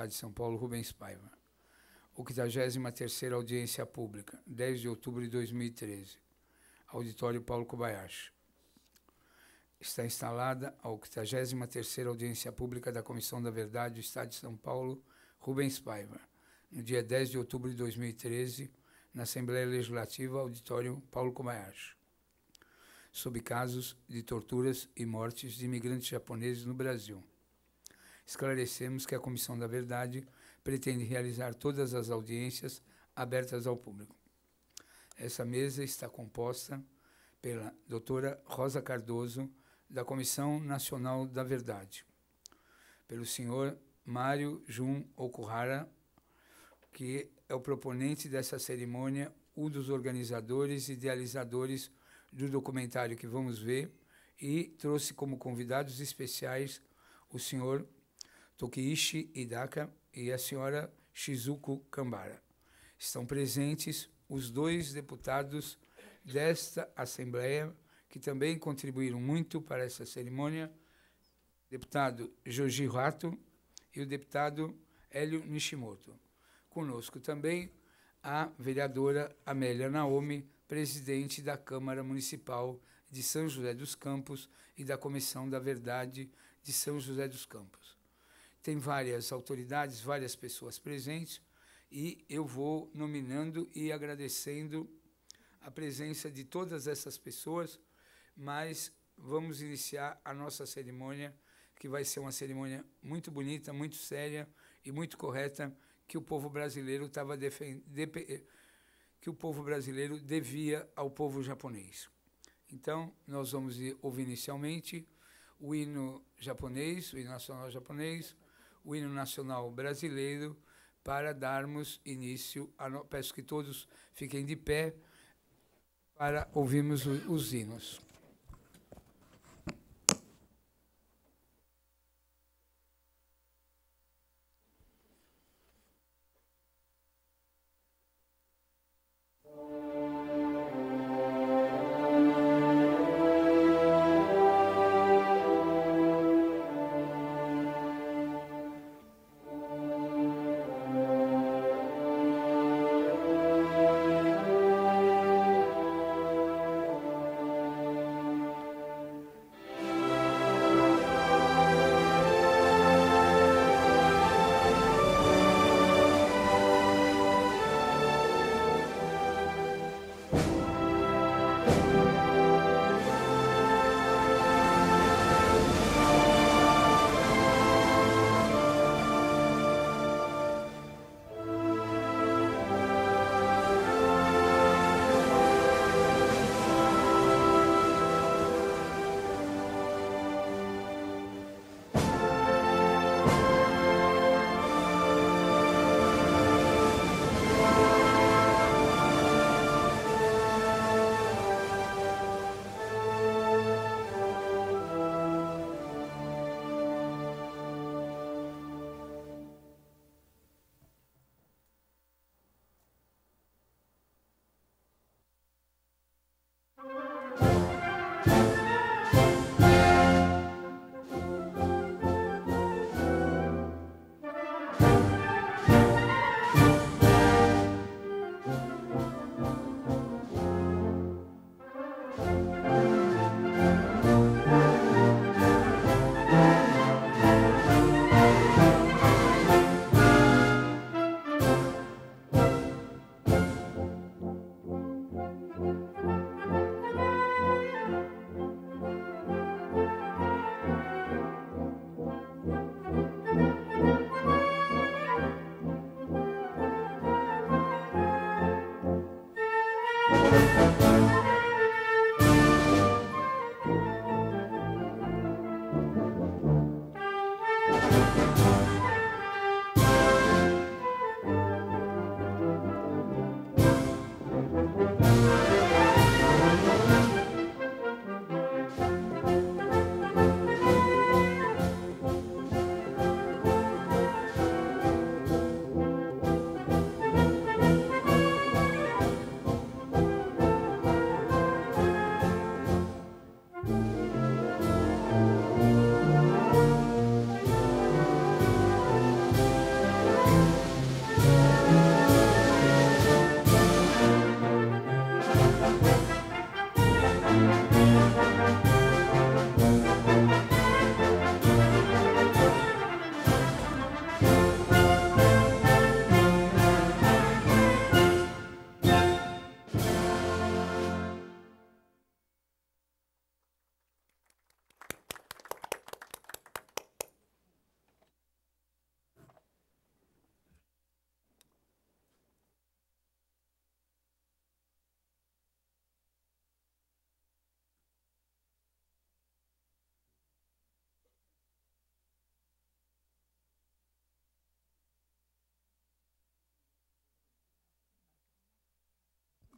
Estado de São Paulo, Rubens Paiva. 83ª Audiência Pública, 10 de outubro de 2013. Auditório Paulo Kobayashi. Está instalada a 83ª Audiência Pública da Comissão da Verdade do Estado de São Paulo, Rubens Paiva, no dia 10 de outubro de 2013, na Assembleia Legislativa, Auditório Paulo Kobayashi, sobre casos de torturas e mortes de imigrantes japoneses no Brasil. Esclarecemos que a Comissão da Verdade pretende realizar todas as audiências abertas ao público. Essa mesa está composta pela doutora Rosa Cardoso, da Comissão Nacional da Verdade, pelo senhor Mário Jun Okuhara, que é o proponente dessa cerimônia, um dos organizadores e idealizadores do documentário que vamos ver, e trouxe como convidados especiais o senhor Tokiishi Hidaka e a senhora Shizuko Kambara. Estão presentes os dois deputados desta Assembleia, que também contribuíram muito para essa cerimônia, o deputado Joji Rato e o deputado Hélio Nishimoto. Conosco também a vereadora Amélia Naomi, presidente da Câmara Municipal de São José dos Campos e da Comissão da Verdade de São José dos Campos. Tem várias autoridades, várias pessoas presentes, e eu vou nominando e agradecendo a presença de todas essas pessoas, mas vamos iniciar a nossa cerimônia, que vai ser uma cerimônia muito bonita, muito séria e muito correta, que o povo brasileiro estava que o povo brasileiro devia ao povo japonês. Então, nós vamos ouvir inicialmente o hino japonês, o hino nacional japonês, o hino nacional brasileiro, para darmos início a. Peço que todos fiquem de pé para ouvirmos os hinos.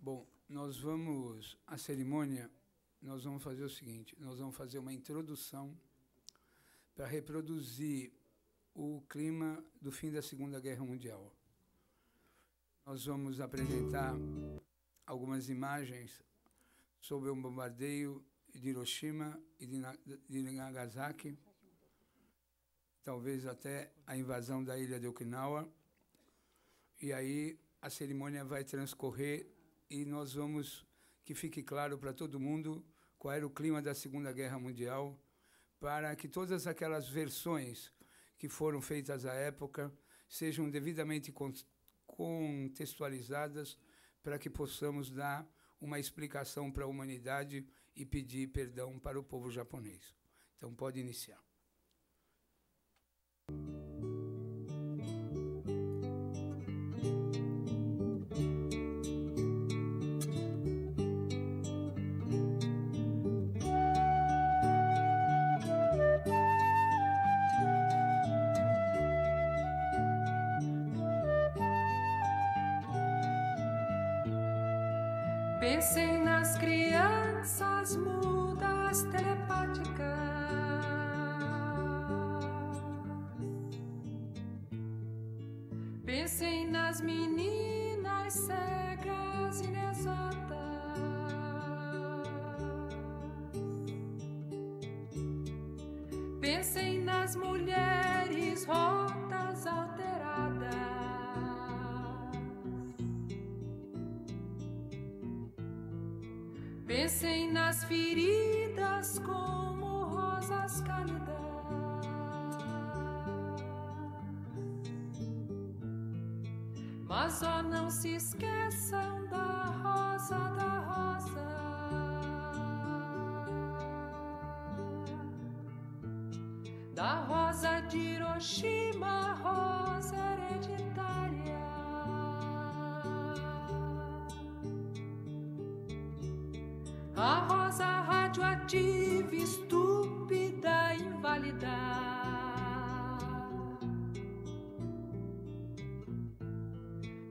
Bom, nós vamos. A cerimônia, nós vamos fazer o seguinte: nós vamos fazer uma introdução para reproduzir o clima do fim da Segunda Guerra Mundial. Nós vamos apresentar algumas imagens sobre o bombardeio de Hiroshima e de Nagasaki, talvez até a invasão da ilha de Okinawa. E aí a cerimônia vai transcorrer e nós vamos que fique claro para todo mundo qual era o clima da Segunda Guerra Mundial, para que todas aquelas versões que foram feitas à época sejam devidamente contextualizadas para que possamos dar uma explicação para a humanidade e pedir perdão para o povo japonês. Então pode iniciar. Hiroshima, rosa hereditária. A rosa radioativa, estúpida, inválida.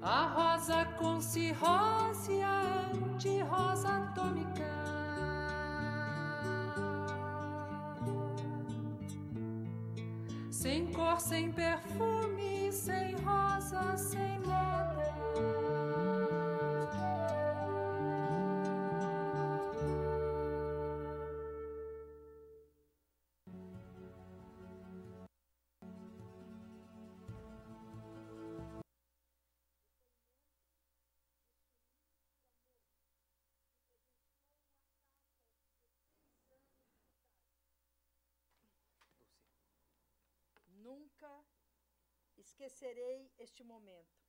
A rosa com cirrose, a anti-rosa atômica. Sem cor, sem perfume, sem rosa, sem Nunca esquecerei este momento.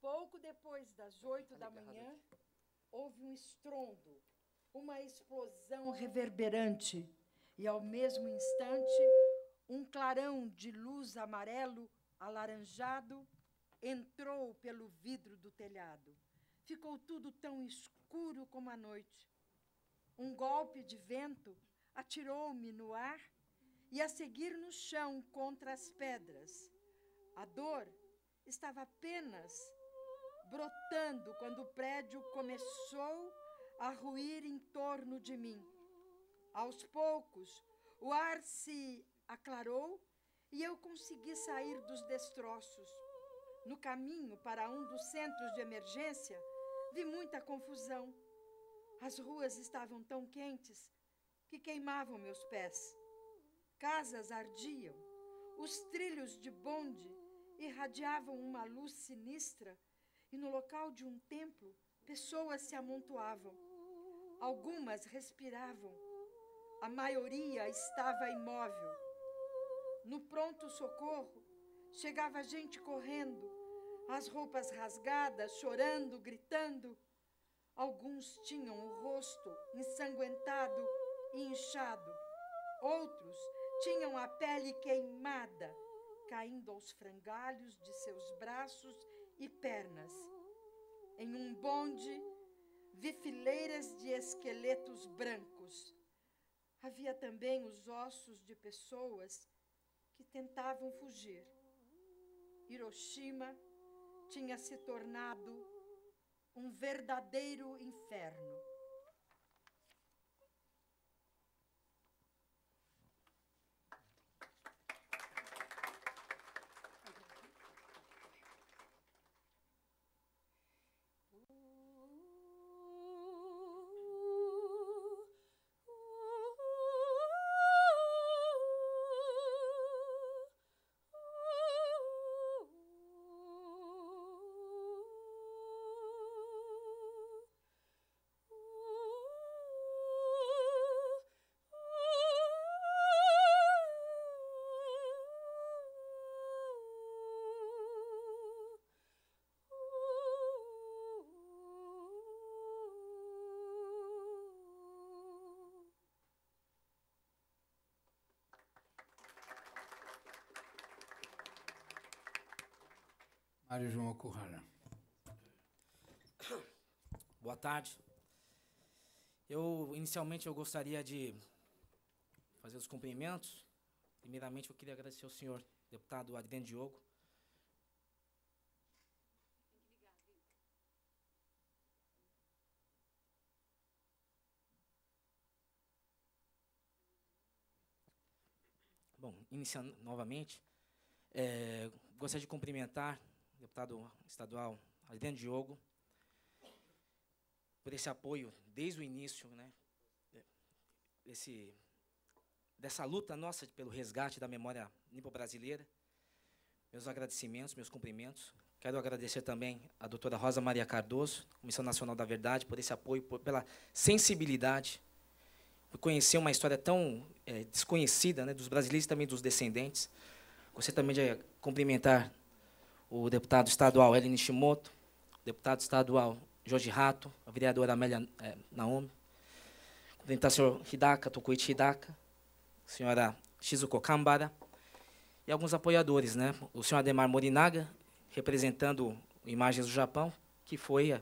Pouco depois das oito da manhã, houve um estrondo, uma explosão reverberante e, ao mesmo instante, um clarão de luz amarelo alaranjado entrou pelo vidro do telhado. Ficou tudo tão escuro como a noite. Um golpe de vento atirou-me no ar e a seguir no chão contra as pedras. A dor estava apenas brotando quando o prédio começou a ruir em torno de mim. Aos poucos, o ar se aclarou e eu consegui sair dos destroços. No caminho para um dos centros de emergência, vi muita confusão. As ruas estavam tão quentes que queimavam meus pés. Casas ardiam, os trilhos de bonde irradiavam uma luz sinistra e no local de um templo pessoas se amontoavam. Algumas respiravam, a maioria estava imóvel. No pronto-socorro chegava gente correndo, as roupas rasgadas, chorando, gritando. Alguns tinham o rosto ensanguentado e inchado, outros tinham a pele queimada, caindo aos frangalhos de seus braços e pernas. Em um bonde, vi fileiras de esqueletos brancos. Havia também os ossos de pessoas que tentavam fugir. Hiroshima tinha se tornado um verdadeiro inferno. João Okuhara. Boa tarde. Eu, inicialmente, eu gostaria de fazer os cumprimentos. Primeiramente, eu queria agradecer ao senhor deputado Adriano Diogo. Bom, iniciando novamente, eh, gostaria de cumprimentar deputado estadual Adriano Diogo, por esse apoio desde o início, né, desse, dessa luta nossa pelo resgate da memória nipo-brasileira. Meus agradecimentos, meus cumprimentos. Quero agradecer também à doutora Rosa Maria Cardoso, Comissão Nacional da Verdade, por esse apoio, por, pela sensibilidade, por conhecer uma história tão é, desconhecida né, dos brasileiros e também dos descendentes. Gostaria também de cumprimentar o deputado estadual Eli Nishimoto, o deputado estadual Jorge Rato, a vereadora Amélia eh, Naomi, o senhor Hidaka, Tokuichi Hidaka, a senhora Shizuko Kambara, e alguns apoiadores, né? O senhor Ademar Morinaga, representando Imagens do Japão, que foi a,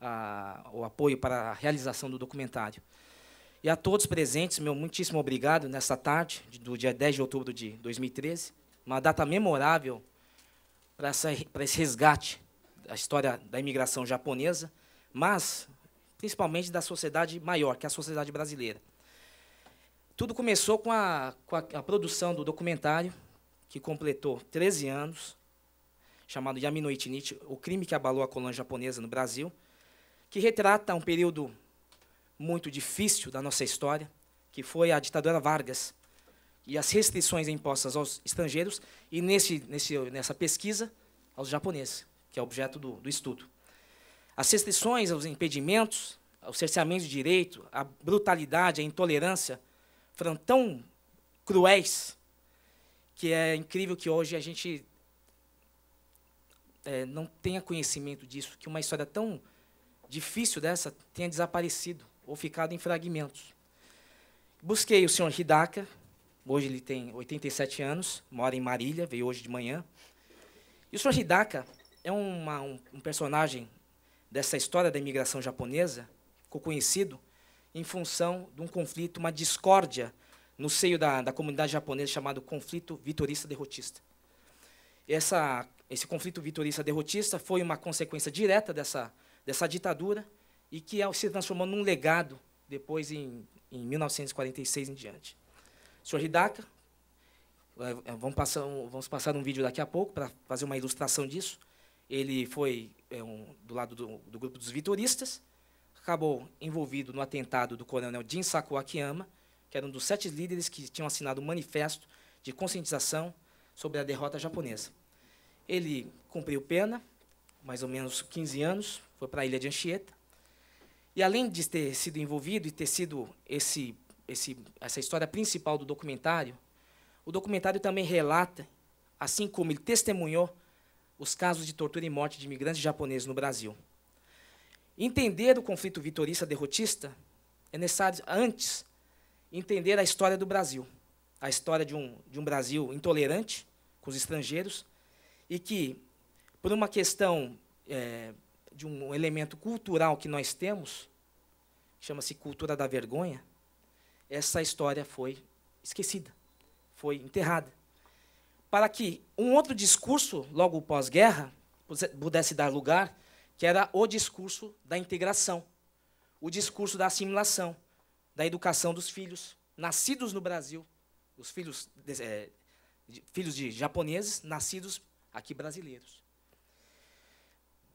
a, o apoio para a realização do documentário. E a todos presentes, meu muitíssimo obrigado nessa tarde, do dia 10 de outubro de 2013, uma data memorável para esse resgate da história da imigração japonesa, mas principalmente da sociedade maior, que é a sociedade brasileira. Tudo começou com a, com a, a produção do documentário, que completou 13 anos, chamado Yaminoichi Nichi, O Crime que Abalou a Colônia Japonesa no Brasil, que retrata um período muito difícil da nossa história, que foi a ditadura Vargas, e as restrições impostas aos estrangeiros e, nesse, nesse, nessa pesquisa, aos japoneses, que é objeto do, do estudo. As restrições, os impedimentos, o cerceamento de direito, a brutalidade, a intolerância foram tão cruéis que é incrível que hoje a gente é, não tenha conhecimento disso, que uma história tão difícil dessa tenha desaparecido ou ficado em fragmentos. Busquei o senhor Hidaka, Hoje ele tem 87 anos, mora em Marília, veio hoje de manhã. E o Sr. Hidaka é uma, um, um, personagem dessa história da imigração japonesa, ficou conhecido em função de um conflito, uma discórdia no seio da, da comunidade japonesa chamado conflito vitorista-derrotista. Essa, esse conflito vitorista-derrotista foi uma consequência direta dessa, dessa ditadura e que se transformou num legado depois em, em 1946 em diante. Senhor Hidaka, é, vamos passar, um, vamos passar um vídeo daqui a pouco para fazer uma ilustração disso. Ele foi é, um, do lado do, do, grupo dos vitoristas, acabou envolvido no atentado do coronel Jin Akiyama, que era um dos sete líderes que tinham assinado um manifesto de conscientização sobre a derrota japonesa. Ele cumpriu pena, mais ou menos 15 anos, foi para a ilha de Anchieta, e além de ter sido envolvido e ter sido esse esse, essa história principal do documentário, o documentário também relata, assim como ele testemunhou, os casos de tortura e morte de imigrantes japoneses no Brasil. Entender o conflito vitorista-derrotista é necessário, antes, entender a história do Brasil. A história de um, de um Brasil intolerante com os estrangeiros e que, por uma questão é, de um elemento cultural que nós temos, chama-se cultura da vergonha, essa história foi esquecida, foi enterrada. Para que um outro discurso, logo pós-guerra, pudesse dar lugar, que era o discurso da integração, o discurso da assimilação, da educação dos filhos nascidos no Brasil, os filhos de, é, de, filhos de japoneses nascidos aqui brasileiros.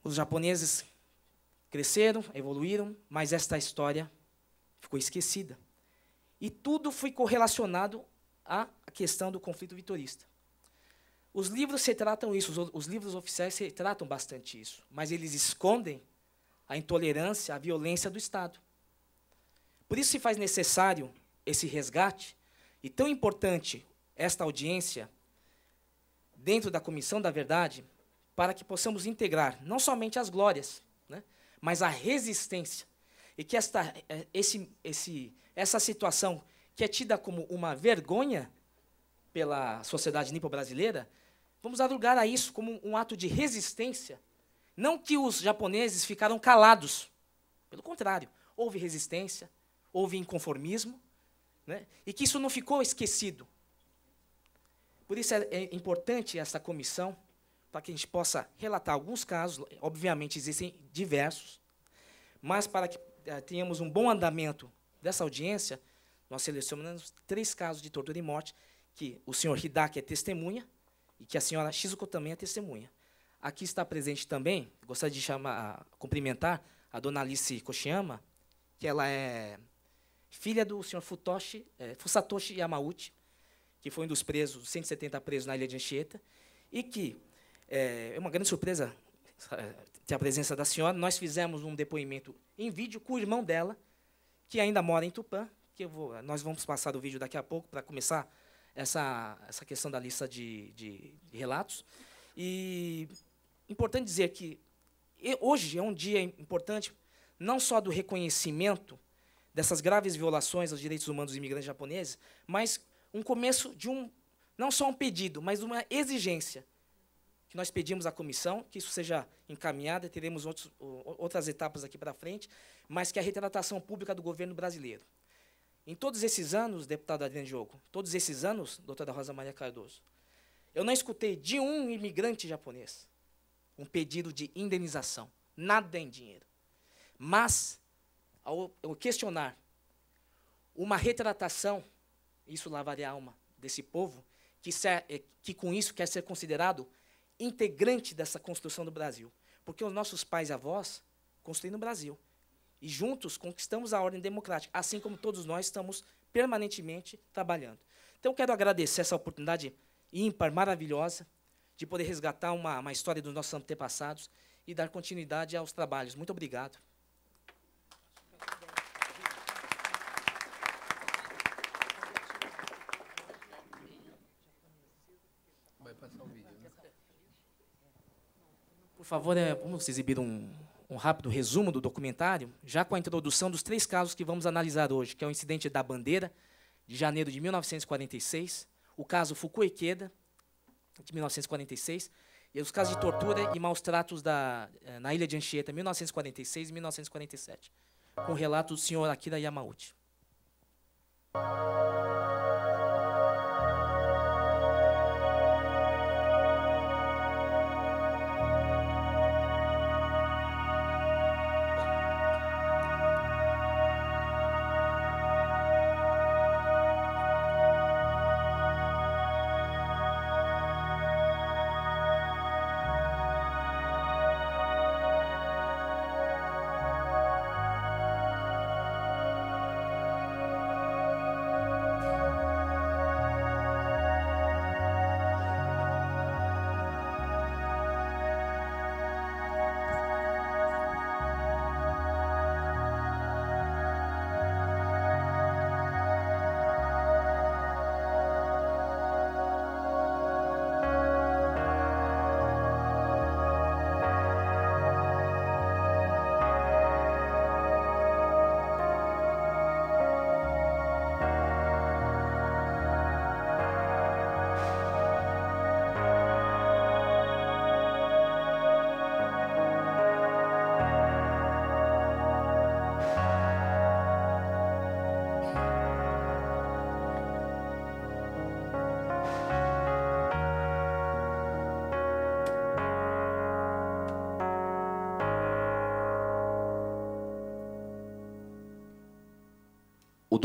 Os japoneses cresceram, evoluíram, mas esta história ficou esquecida. E tudo foi correlacionado à questão do conflito vitorista. Os livros se tratam isso, os, os livros oficiais se tratam bastante isso, mas eles escondem a intolerância, a violência do Estado. Por isso se faz necessário esse resgate, e tão importante esta audiência dentro da Comissão da Verdade, para que possamos integrar não somente as glórias, né, mas a resistência. E que esta, eh, esse, esse, essa situação, que é tida como uma vergonha pela sociedade nipo-brasileira, Vamos dar a isso como um ato de resistência. Não que os japoneses ficaram calados. Pelo contrário, houve resistência, houve inconformismo, né? e que isso não ficou esquecido. Por isso é, é importante essa comissão, para que a gente possa relatar alguns casos, obviamente existem diversos, mas para que eh, tenhamos um bom andamento dessa audiência, nós selecionamos três casos de tortura e morte, que o senhor Hidaki é testemunha, e que a senhora Shizuko também é testemunha. Aqui está presente também, gostaria de chamar, cumprimentar a dona Alice Koshiyama, que ela é filha do senhor Futoshi, é, Fusatoshi Yamauchi, que foi um dos presos, 170 presos na ilha de Anchieta, e que é, é uma grande surpresa é, ter a presença da senhora. Nós fizemos um depoimento em vídeo com o irmão dela, que ainda mora em Tupã, que vou, nós vamos passar o vídeo daqui a pouco para começar essa, essa questão da lista de, de, de relatos. E importante dizer que hoje é um dia importante não só do reconhecimento dessas graves violações aos direitos humanos dos imigrantes japoneses, mas um começo de um não só um pedido, mas uma exigência que nós pedimos à comissão que isso seja encaminhado, teremos outros, outras etapas aqui para frente, mas que a retratação pública do governo brasileiro em todos esses anos, deputado Adriano Diogo, todos esses anos, doutora Rosa Maria Cardoso, eu não escutei de um imigrante japonês um pedido de indenização. Nada em dinheiro. Mas, ao, questionar uma retratação, isso lavaria a alma desse povo, que, ser, eh, que com isso quer ser considerado integrante dessa construção do Brasil. Porque os nossos pais e avós construíram o Brasil. E juntos conquistamos a ordem democrática, assim como todos nós estamos permanentemente trabalhando. Então, quero agradecer essa oportunidade ímpar, maravilhosa, de poder resgatar uma, uma história dos nossos antepassados e dar continuidade aos trabalhos. Muito obrigado. Né? Por favor, é, vamos exibir um, um rápido resumo do documentário, já com a introdução dos três casos que vamos analisar hoje, que é o incidente da Bandeira, de janeiro de 1946, o caso Fukuekeda, de 1946, e os casos de tortura e maus tratos da, eh, na ilha de Anchieta, 1946 e 1947, com o relato do senhor Akira Yamauchi.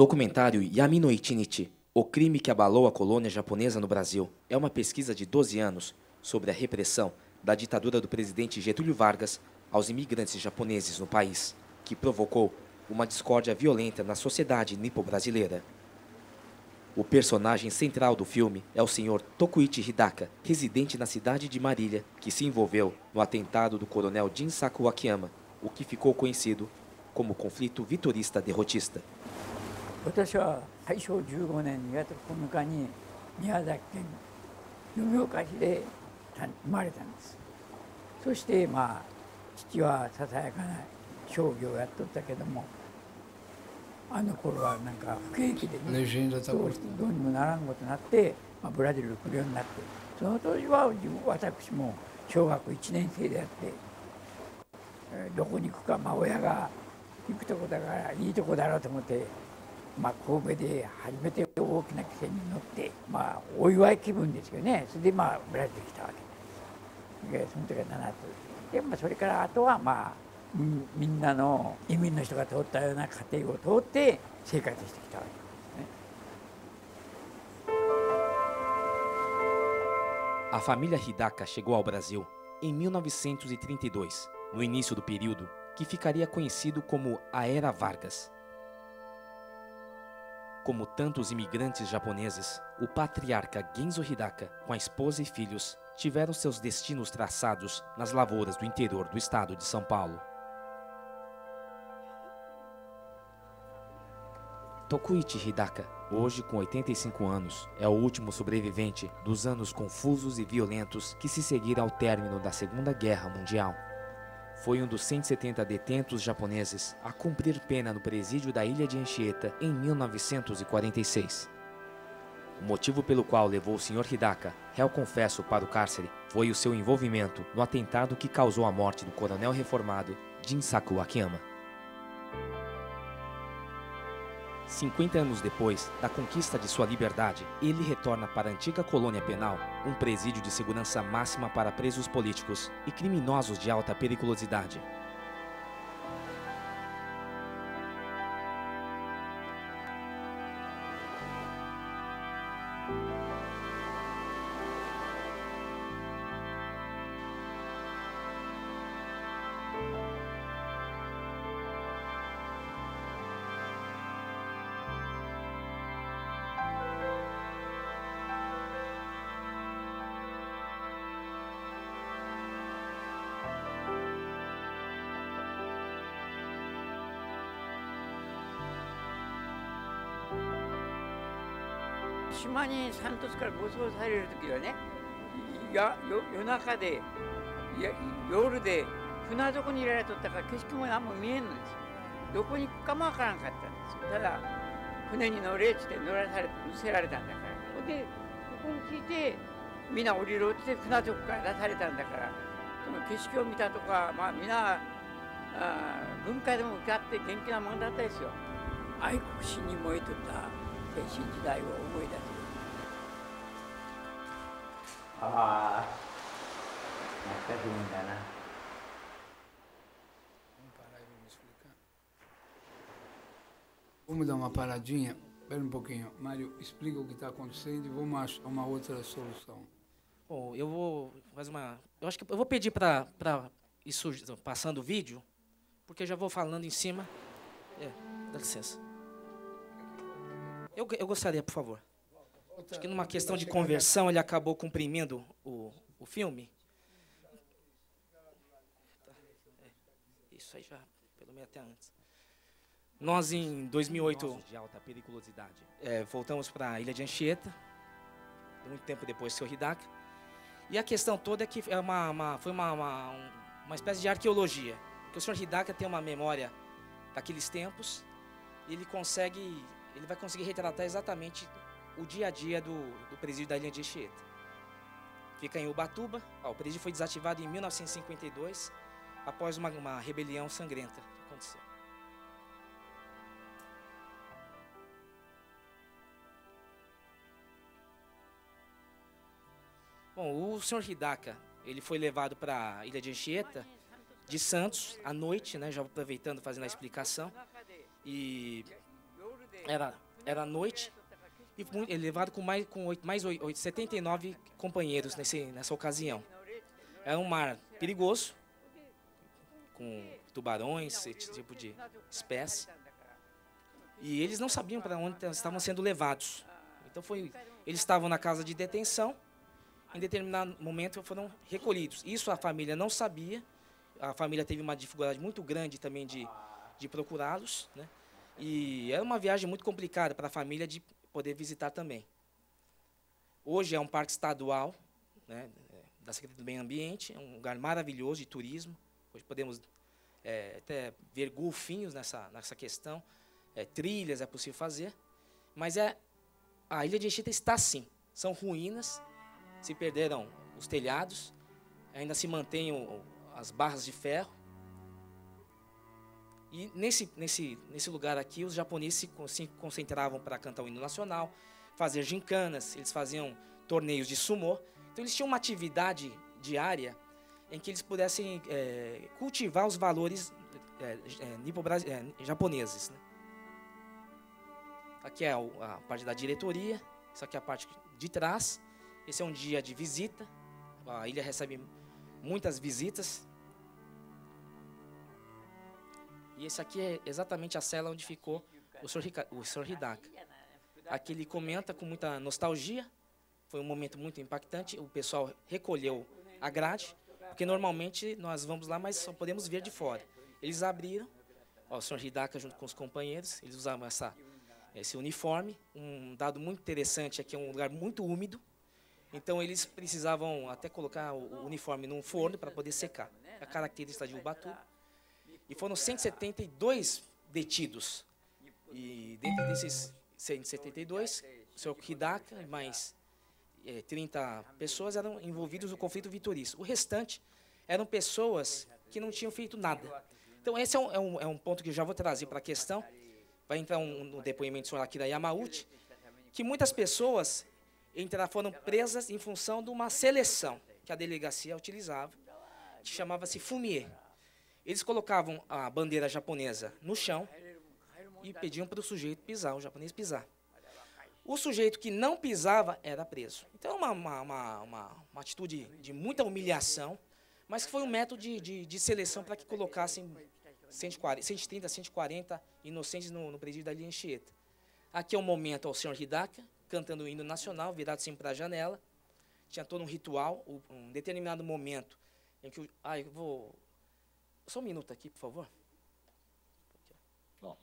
Documentário Yami Ichinichi, O crime que abalou a colônia japonesa no Brasil, é uma pesquisa de 12 anos sobre a repressão da ditadura do presidente Getúlio Vargas aos imigrantes japoneses no país, que provocou uma discórdia violenta na sociedade nipo-brasileira. O personagem central do filme é o Sr. Tokuichi Hidaka, residente na cidade de Marília, que se envolveu no atentado do coronel Jinsaku Akiyama, o que ficou conhecido como conflito vitorista derrotista. 私は大正15年2月9日に宮崎県延岡市で生まれたんです。そしてまあ父はささやかな商業をやっとったけどもあの頃はなんか不景気でねどうどうにもならんことになって、まあ、ブラジルに来るようになってその当時は自分私も小学1年生でやって、えーどこに行くか、まあ、親が行くとこだからいいとこだろうと思って、まあ、神戸で初めて大きな汽船に乗って、まあ、お祝い気分ですよねそれで、まあ、ブラジルに来たわけでその時は7つで、まあ、それからあとはまあみみんなの移民の人が通ったような家庭を通って生活してきたわけ。 A família Hidaka chegou ao Brasil em 1932, no início do período que ficaria conhecido como a Era Vargas. Como tantos imigrantes japoneses, o patriarca Genzo Hidaka, com a esposa e filhos, tiveram seus destinos traçados nas lavouras do interior do estado de São Paulo. Tokuichi Hidaka, hoje com 85 anos, é o último sobrevivente dos anos confusos e violentos que se seguiram ao término da Segunda Guerra Mundial. Foi um dos 170 detentos japoneses a cumprir pena no presídio da ilha de Anchieta em 1946. O motivo pelo qual levou o Sr. Hidaka, réu confesso, para o cárcere foi o seu envolvimento no atentado que causou a morte do coronel reformado Jinsaku Akiyama. 50 anos depois da conquista de sua liberdade, ele retorna para a antiga colônia penal, um presídio de segurança máxima para presos políticos e criminosos de alta periculosidade.「島に三突から護送される時はねやよ夜中でや夜で船底に入れられとったから景色も何も見えんのですどこに行くかもわからんかったんですよ。ただ船に乗れっつって乗らされ乗せられたんだから。でここに着いてみんな降りろって船底から出されたんだからその景色を見たとかまあみんなあ文化でも受かって元気なもんだったですよ。愛国心に燃えとった青春時代を思い出す。Ah, linda, né? Vamos parar e vamos explicar. Vamos dar uma paradinha. Espera um pouquinho. Mário, explica o que está acontecendo e vamos achar uma outra solução. Bom, eu vou fazer uma. Eu acho que eu vou pedir para isso passando o vídeo, porque já vou falando em cima. É, dá licença. Eu, eu gostaria, por favor. Acho que numa questão de conversão ele acabou comprimindo o, o filme. Tá, é, Isso aí já, pelo menos até antes. Nós em 2008 de alta periculosidade. É, voltamos para a ilha de Anchieta, muito tempo depois do seu Hidaka. E a questão toda é que é uma, uma- foi uma, uma, um- uma espécie de arqueologia. Porque o senhor Hidaka tem uma memória daqueles tempos e ele consegue, ele vai conseguir retratar exatamente o dia a dia do, do presídio da ilha de Anchieta. Fica em Ubatuba. O presídio foi desativado em 1952 após uma, uma rebelião sangrenta que aconteceu. Bom, o senhor Hidaka, ele foi levado para a ilha de Anchieta, de Santos, à noite, né, já aproveitando fazendo a explicação. E era, era noite e mu- ele levado com mais, com oito, mais oito, 79 companheiros nesse, nessa ocasião. Era um mar perigoso, com tubarões, esse tipo de espécie. E eles não sabiam para onde estavam sendo levados. Então foi, eles estavam na casa de detenção. Em determinado momento foram recolhidos. Isso a família não sabia. A família teve uma dificuldade muito grande também de, de procurá-los, né? E era uma viagem muito complicada para a família de poder visitar também. Hoje é um parque estadual, né, da Secretaria do Meio Ambiente, é um lugar maravilhoso de turismo. Hoje podemos é, até ver golfinhos nessa, nessa questão, é, trilhas é possível fazer, mas é, a Ilha de Anchieta está sim, são ruínas, se perderam os telhados, ainda se mantêm as barras de ferro, e nesse, nesse, nesse lugar aqui, os japoneses se, con- se concentravam para cantar o hino nacional, fazer gincanas, eles faziam torneios de sumô. Então, eles tinham uma atividade diária em que eles pudessem eh, cultivar os valores eh, nipo-bras- eh, japoneses. né? Aqui é a parte da diretoria, isso aqui é a parte de trás. Esse é um dia de visita. A ilha recebe muitas visitas. E esse aqui é exatamente a cela onde ficou o Sr. Sr. Hidaka. Aqui ele comenta com muita nostalgia. Foi um momento muito impactante. O pessoal recolheu a grade, porque normalmente nós vamos lá, mas só podemos ver de fora. Eles abriram, ó, o Sr. Hidaka junto com os companheiros, eles usavam essa, esse uniforme. Um dado muito interessante aqui é um lugar muito úmido. Então eles precisavam até colocar o uniforme num forno para poder secar. A característica de Ubatuba. E foram 172 detidos. E dentre desses 172, o senhor Hidaka e mais eh, 30 pessoas eram envolvidos no conflito vitorista. O restante eram pessoas que não tinham feito nada. Então, esse é um, é um, é um ponto que eu já vou trazer para a questão. Vai entrar um, no depoimento do senhor Akira Yamauchi, que muitas pessoas entra- foram presas em função de uma seleção que a delegacia utilizava, que chamava-se fumier. Eles colocavam a bandeira japonesa no chão e pediam para o sujeito pisar, o japonês pisar. O sujeito que não pisava era preso. Então, uma, uma, uma, uma, uma atitude de muita humilhação, mas que foi um método de, de, de seleção para que colocassem 140, 130, 140 inocentes no, no presídio da Anchieta. Aqui é um momento ao senhor Hidaka, cantando o hino nacional, virado sempre para a janela. Tinha todo um ritual, um determinado momento em que o. Vou. Só um minuto aqui, por favor. Bom,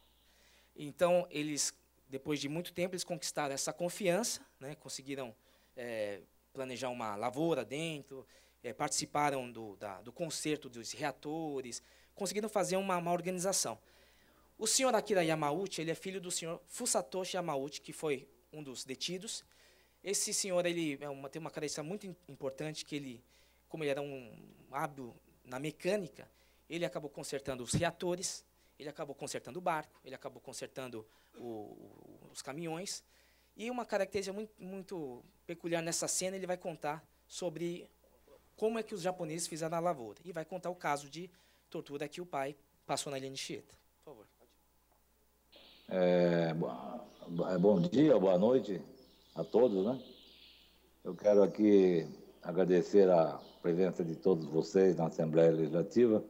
então, eles, depois de muito tempo, eles conquistaram essa confiança, né, conseguiram eh, planejar uma lavoura dentro, eh, participaram do, da, do conserto dos reatores, conseguiram fazer uma, uma organização. O senhor Akira Yamauchi, ele é filho do senhor Fusatoshi Yamauchi, que foi um dos detidos. Esse senhor ele é uma, tem uma característica muito im- importante, que ele, como ele era um hábil na mecânica, ele acabou consertando os reatores, ele acabou consertando o barco, ele acabou consertando o- o- os caminhões. E uma característica muito, muito peculiar nessa cena, ele vai contar sobre como é que os japoneses fizeram a lavoura. E vai contar o caso de tortura que o pai passou na ilha de Chieta. Por favor. É, é, bom dia, boa noite a todos, né? Eu quero aqui agradecer a presença de todos vocês na Assembleia Legislativa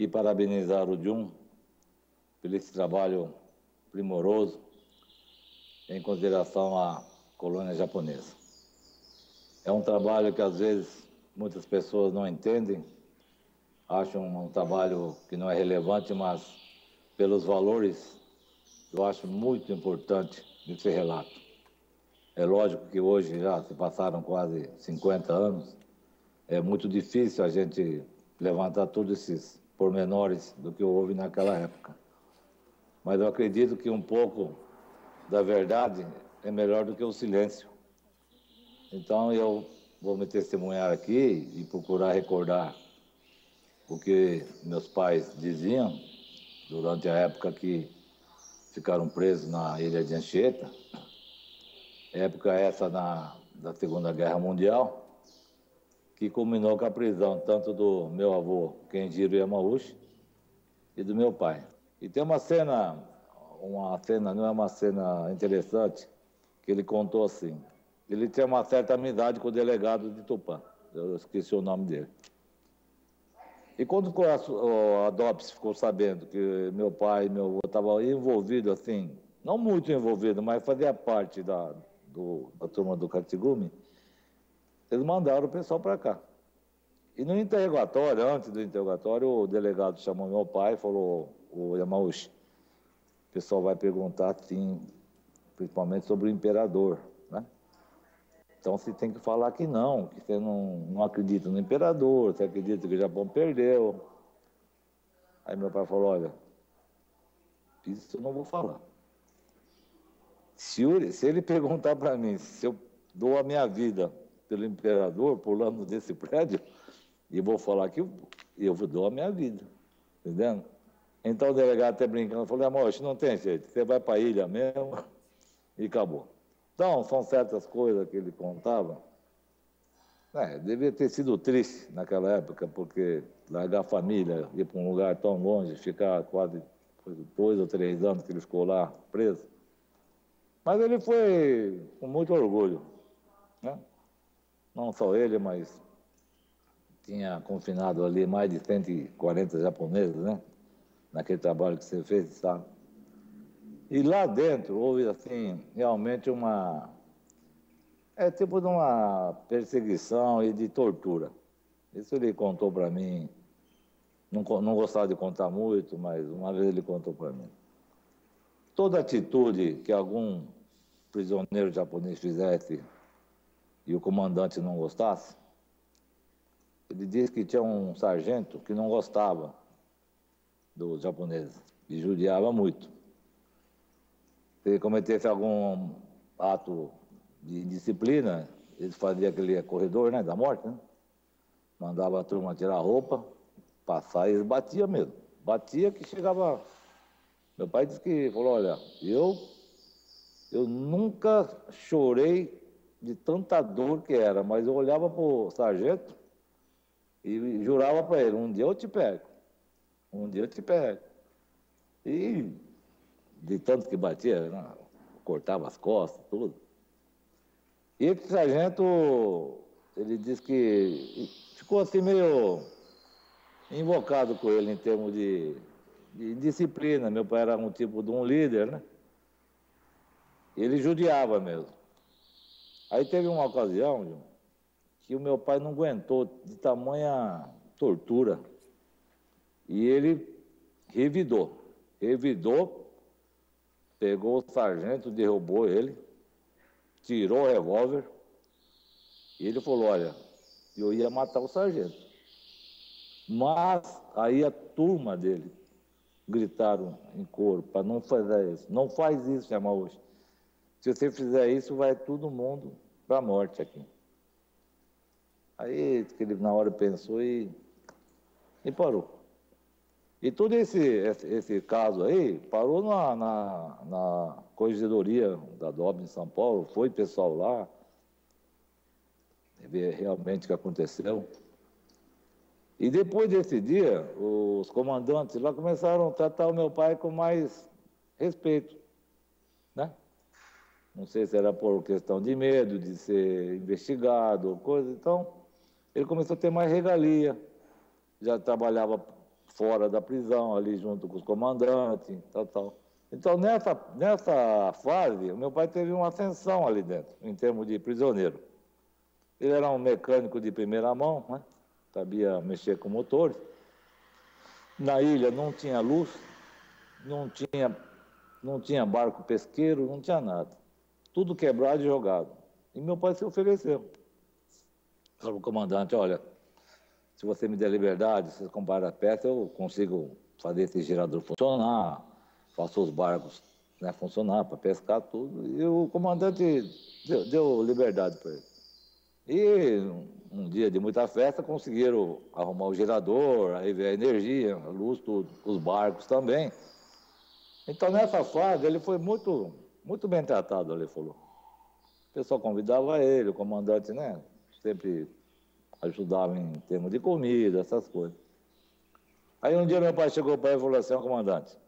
e parabenizar o Jun pelo esse trabalho primoroso em consideração à colônia japonesa. É um trabalho que às vezes muitas pessoas não entendem, acham um trabalho que não é relevante, mas pelos valores eu acho muito importante esse relato. É lógico que hoje já se passaram quase 50 anos, é muito difícil a gente levantar todos esses pormenores do que houve naquela época. Mas eu acredito que um pouco da verdade é melhor do que o silêncio. Então eu vou me testemunhar aqui e procurar recordar o que meus pais diziam durante a época que ficaram presos na ilha de Anchieta, época essa na, da Segunda Guerra Mundial, que culminou com a prisão tanto do meu avô Kenjiro Yamauchi e do meu pai. E tem uma cena, uma cena, não é uma cena interessante, que ele contou assim. Ele tinha uma certa amizade com o delegado de Tupã. Eu esqueci o nome dele. E quando a DOPS ficou sabendo que meu pai e meu avô estavam envolvidos, assim, não muito envolvidos, mas fazia parte da, do, da turma do Catigume, eles mandaram o pessoal para cá. E no interrogatório, antes do interrogatório, o delegado chamou meu pai e falou, o Yamauchi, o pessoal vai perguntar, sim, principalmente sobre o imperador, né? Então você tem que falar que não, que você não, não acredita no imperador, você acredita que o Japão perdeu. Aí meu pai falou, olha, isso eu não vou falar. Se, se ele perguntar para mim se eu dou a minha vida pelo imperador pulando desse prédio, e vou falar que eu, eu dou a minha vida, entendendo? Então o delegado até brincando, falou, amor, não tem jeito, você vai para a ilha mesmo e acabou. Então, são certas coisas que ele contava. É, devia ter sido triste naquela época, porque largar a família, ir para um lugar tão longe, ficar quase dois ou três anos que ele ficou lá preso. Mas ele foi com muito orgulho. Não só ele, mas tinha confinado ali mais de 140 japoneses, né? Naquele trabalho que você fez, sabe? E lá dentro houve, assim, realmente uma. É tipo de uma perseguição e de tortura. Isso ele contou para mim. Não, não gostava de contar muito, mas uma vez ele contou para mim. Toda atitude que algum prisioneiro japonês fizesse e o comandante não gostasse, ele disse que tinha um sargento que não gostava dos japoneses e judiava muito se cometesse algum ato de disciplina, eles faziam aquele corredor né, da morte, né? Mandava a turma tirar a roupa, passar e eles batiam mesmo. Batia que chegava. Meu pai disse que falou, olha, eu, eu nunca chorei de tanta dor que era, mas eu olhava para o sargento e jurava para ele, um dia eu te pego, um dia eu te pego. E de tanto que batia, né? cortava as costas, tudo. E esse sargento, ele disse que ficou assim meio invocado com ele em termos de, de disciplina. Meu pai era um tipo de um líder, né? Ele judiava mesmo. Aí teve uma ocasião, que o meu pai não aguentou de tamanha tortura. E ele revidou. Revidou pegou o sargento, derrubou ele, tirou o revólver e ele falou: Olha, eu ia matar o sargento. Mas aí a turma dele gritaram em coro para não fazer isso. Não faz isso, chama hoje. Se você fizer isso, vai todo mundo para a morte aqui. Aí ele na hora pensou e, e parou. E todo esse, esse, esse caso aí parou na, na, na corregedoria da DOB em São Paulo, foi pessoal lá, ver realmente o que aconteceu. E depois desse dia, os comandantes lá começaram a tratar o meu pai com mais respeito? Não sei se era por questão de medo de ser investigado ou coisa, então ele começou a ter mais regalia, já trabalhava fora da prisão, ali junto com os comandantes, tal, tal. Então, nessa, nessa fase, o meu pai teve uma ascensão ali dentro, em termos de prisioneiro. Ele era um mecânico de primeira mão, né? sabia mexer com motores. Na ilha não tinha luz, não tinha, não tinha barco pesqueiro, não tinha nada. Tudo quebrado e jogado. E meu pai se ofereceu. Falou, comandante, olha, se você me der liberdade, se você comprar a peça, eu consigo fazer esse gerador funcionar, faço os barcos né, funcionar para pescar tudo. E o comandante deu, deu liberdade para ele. E um dia de muita festa conseguiram arrumar o gerador, aí veio a energia, a luz, tudo, os barcos também. Então nessa fase ele foi muito, muito bem tratado, ele falou. O pessoal convidava ele, o comandante, né? Sempre ajudava em termos de comida, essas coisas. Aí um dia meu pai chegou para ele e falou assim, ó, comandante,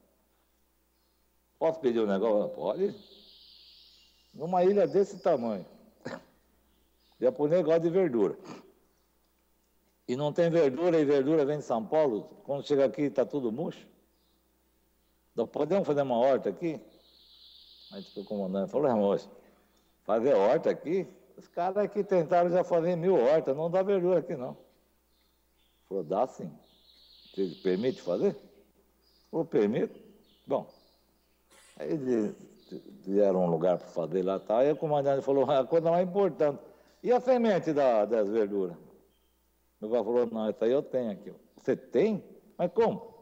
Posso pedir um negócio? Pode. Numa ilha desse tamanho. Japonês gosta de verdura. E não tem verdura, e verdura vem de São Paulo. Quando chega aqui, está tudo murcho. Então, podemos fazer uma horta aqui? Aí o comandante falou, irmãos, fazer horta aqui? Os caras aqui tentaram já fazer mil hortas, não dá verdura aqui não. Falou, dá sim. Você permite fazer? Falou, permito. Bom, aí deram um lugar para fazer lá e tal. Aí o comandante falou, a coisa mais importante, e a semente da, das verduras? Meu pai falou, não, essa aí eu tenho aqui. Você tem? Mas como?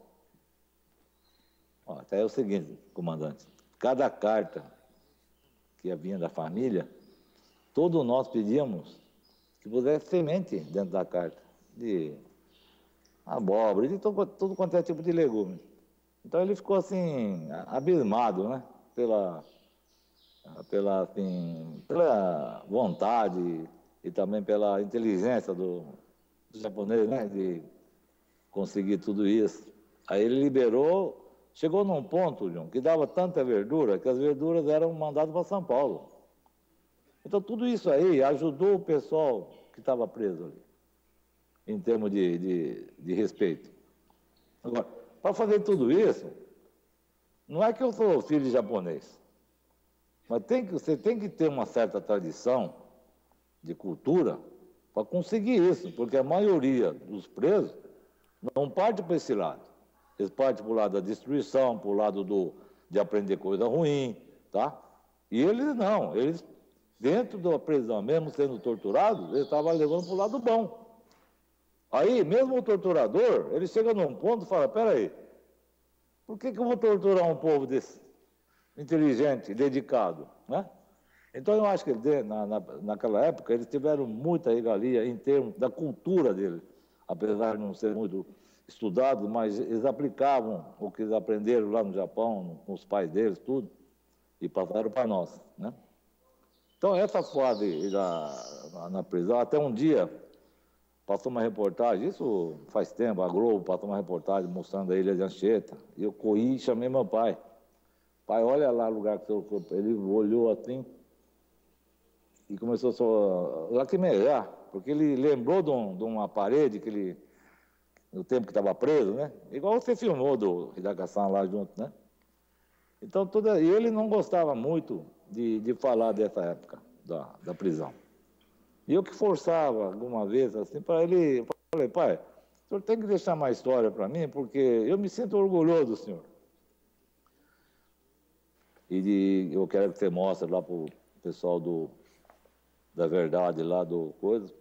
Ó, até é o seguinte, comandante, cada carta que vinha da família, todos nós pedíamos que pusesse semente dentro da carta, de abóbora, de todo, todo quanto é tipo de legume. Então ele ficou assim, abismado, né? Pela, pela, assim, pela vontade e também pela inteligência do, do japonês, né? De conseguir tudo isso. Aí ele liberou Chegou num ponto, João, que dava tanta verdura que as verduras eram mandadas para São Paulo. Então, tudo isso aí ajudou o pessoal que estava preso ali, em termos de, de, de respeito. Agora, para fazer tudo isso, não é que eu sou filho de japonês, mas tem que, você tem que ter uma certa tradição de cultura para conseguir isso, porque a maioria dos presos não parte para esse lado. Eles partem para o lado da destruição, para o lado do, de aprender coisa ruim, tá? E eles não, eles, dentro da prisão, mesmo sendo torturados, eles estavam levando para o lado bom. Aí, mesmo o torturador, ele chega num ponto e fala, peraí, por que, que eu vou torturar um povo desse? Inteligente, dedicado, né? Então eu acho que na, na, naquela época eles tiveram muita regalia em termos da cultura deles, apesar de não ser muito estudados, mas eles aplicavam o que eles aprenderam lá no Japão, com os pais deles, tudo, e passaram para nós. Né? Então, essa fase da, na prisão, até um dia, passou uma reportagem, isso faz tempo, a Globo passou uma reportagem mostrando a ilha de Anchieta, e eu corri e chamei meu pai. Pai, olha lá o lugar que eu fui. Ele olhou assim e começou a lacrimejar, porque ele lembrou de, um, de uma parede que ele no tempo que estava preso, né? Igual você filmou do Hidagasan lá junto, né? Então, toda, e ele não gostava muito de, de falar dessa época da, da prisão. E eu que forçava alguma vez, assim, para ele, eu falei, pai, o senhor tem que deixar mais história para mim, porque eu me sinto orgulhoso do senhor. E de, eu quero que você mostre lá para o pessoal do, da verdade lá do coisa,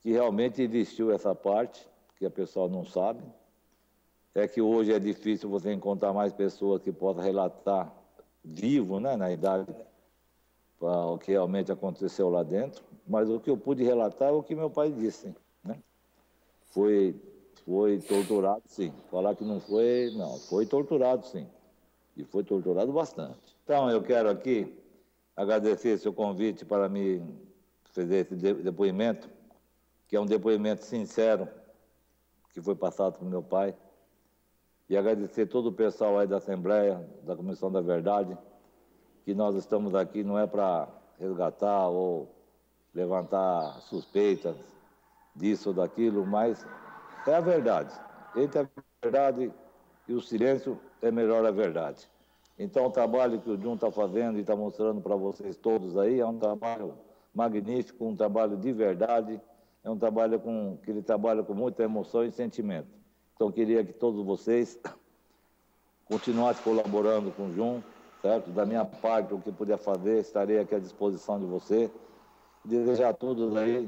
que realmente existiu essa parte que a pessoa não sabe, é que hoje é difícil você encontrar mais pessoas que possam relatar vivo, né, na idade, o que realmente aconteceu lá dentro. Mas o que eu pude relatar é o que meu pai disse, né? Foi, foi torturado, sim. Falar que não foi, não. Foi torturado, sim. E foi torturado bastante. Então, eu quero aqui agradecer seu convite para me fazer esse depoimento, que é um depoimento sincero, que foi passado para meu pai. E agradecer todo o pessoal aí da Assembleia, da Comissão da Verdade, que nós estamos aqui não é para resgatar ou levantar suspeitas disso ou daquilo, mas é a verdade. Entre a verdade e o silêncio é melhor a verdade. Então, o trabalho que o Jun está fazendo e está mostrando para vocês todos aí é um trabalho magnífico, um trabalho de verdade é um trabalho com, que ele trabalha com muita emoção e sentimento. Então, queria que todos vocês continuassem colaborando com o Jun, certo? Da minha parte, o que puder fazer, estarei aqui à disposição de você. Desejar a todos aí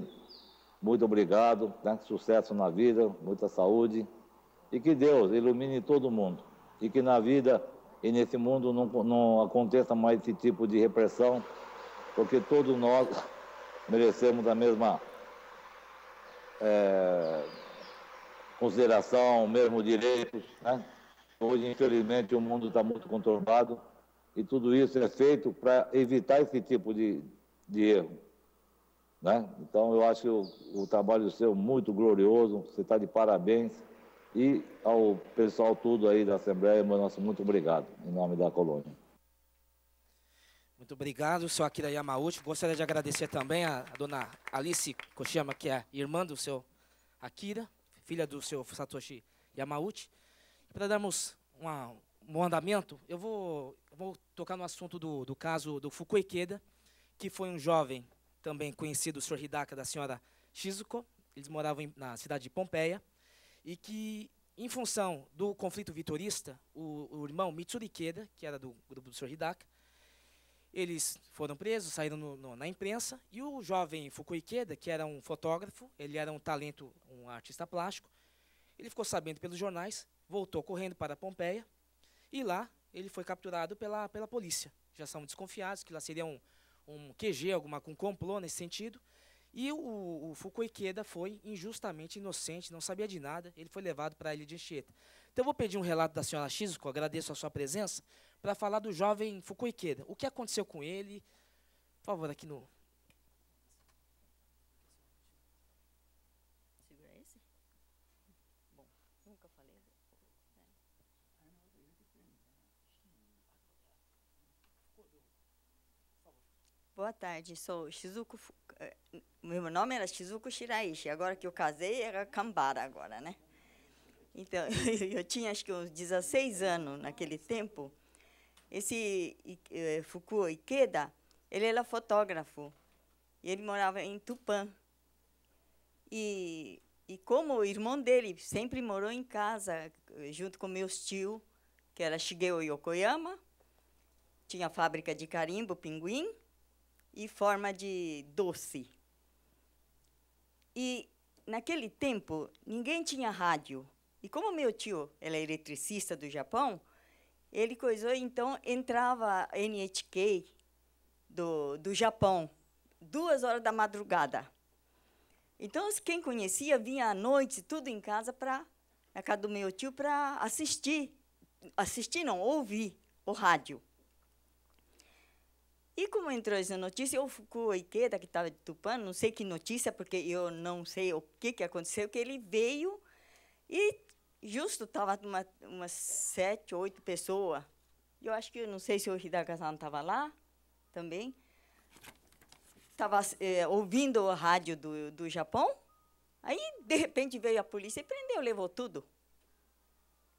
muito obrigado, né? sucesso na vida, muita saúde e que Deus ilumine todo mundo e que na vida e nesse mundo não, não aconteça mais esse tipo de repressão, porque todos nós merecemos a mesma é, consideração, mesmo direitos. Né? Hoje, infelizmente, o mundo está muito conturbado e tudo isso é feito para evitar esse tipo de, de erro. Né? Então, eu acho o, o trabalho seu muito glorioso, você está de parabéns E ao pessoal todo aí da Assembleia, meu nosso muito obrigado, em nome da colônia. Muito obrigado, seu Akira Yamauchi. Gostaria de agradecer também a, a dona Alice Koshiyama, que é irmã do seu Akira, filha do seu Satoshi Yamauchi. Para darmos uma, um andamento, eu vou, vou tocar no assunto do, do caso do Fukui Ikeda, que foi um jovem também conhecido, o senhor Hidaka, da senhora Shizuko. Eles moravam em, na cidade de Pompeia. E que, em função do conflito vitorista, o, o irmão Mitsuri Ikeda, que era do grupo do senhor Hidaka, eles foram presos, saíram no, no, na imprensa, e o jovem Fukui Ikeda, que era um fotógrafo, ele era um talento, um artista plástico, ele ficou sabendo pelos jornais, voltou correndo para Pompeia, e lá ele foi capturado pela, pela polícia. Já são desconfiados que lá seria um, um QG, alguma um complô nesse sentido. E o, o Fukui Ikeda foi injustamente inocente, não sabia de nada, ele foi levado para a ilha de Anchieta. Então eu vou pedir um relato da senhora Shizuko, agradeço a sua presença, para falar do jovem Fukui Ikeda. O que aconteceu com ele? Por favor, aqui no. Boa tarde, sou Shizuko. Eh, Meu nome era Shizuko Shiraishi, agora que eu casei era Kambara agora, né? Então, eu tinha acho que uns 16 anos naquele tempo. Esse I- eh, Fukuo Ikeda, ele era fotógrafo. E ele morava em Tupã. E, e como o irmão dele sempre morou em casa, eh, junto com meus tios, que era Shigeo Yokoyama, tinha fábrica de carimbo, pinguim, e forma de doce. E naquele tempo, ninguém tinha rádio. E como meu tio ele é eletricista do Japão, ele coisou, então entrava a NHK do, do Japão, duas horas da madrugada. Então, quem conhecia vinha à noite, tudo em casa, para na casa do meu tio, para assistir. Assistir, não, ouvir o rádio. E como entrou essa notícia, o Foucault Ikeda, que estava de Tupã, não sei que notícia, porque eu não sei o que, que aconteceu, que ele veio e justo estava uma, umas sete, oito pessoas. Eu acho que, eu não sei se o Hidaka-san estava lá também. Estava ouvindo o rádio do, do Japão. Aí, de repente, veio a polícia e prendeu, levou tudo.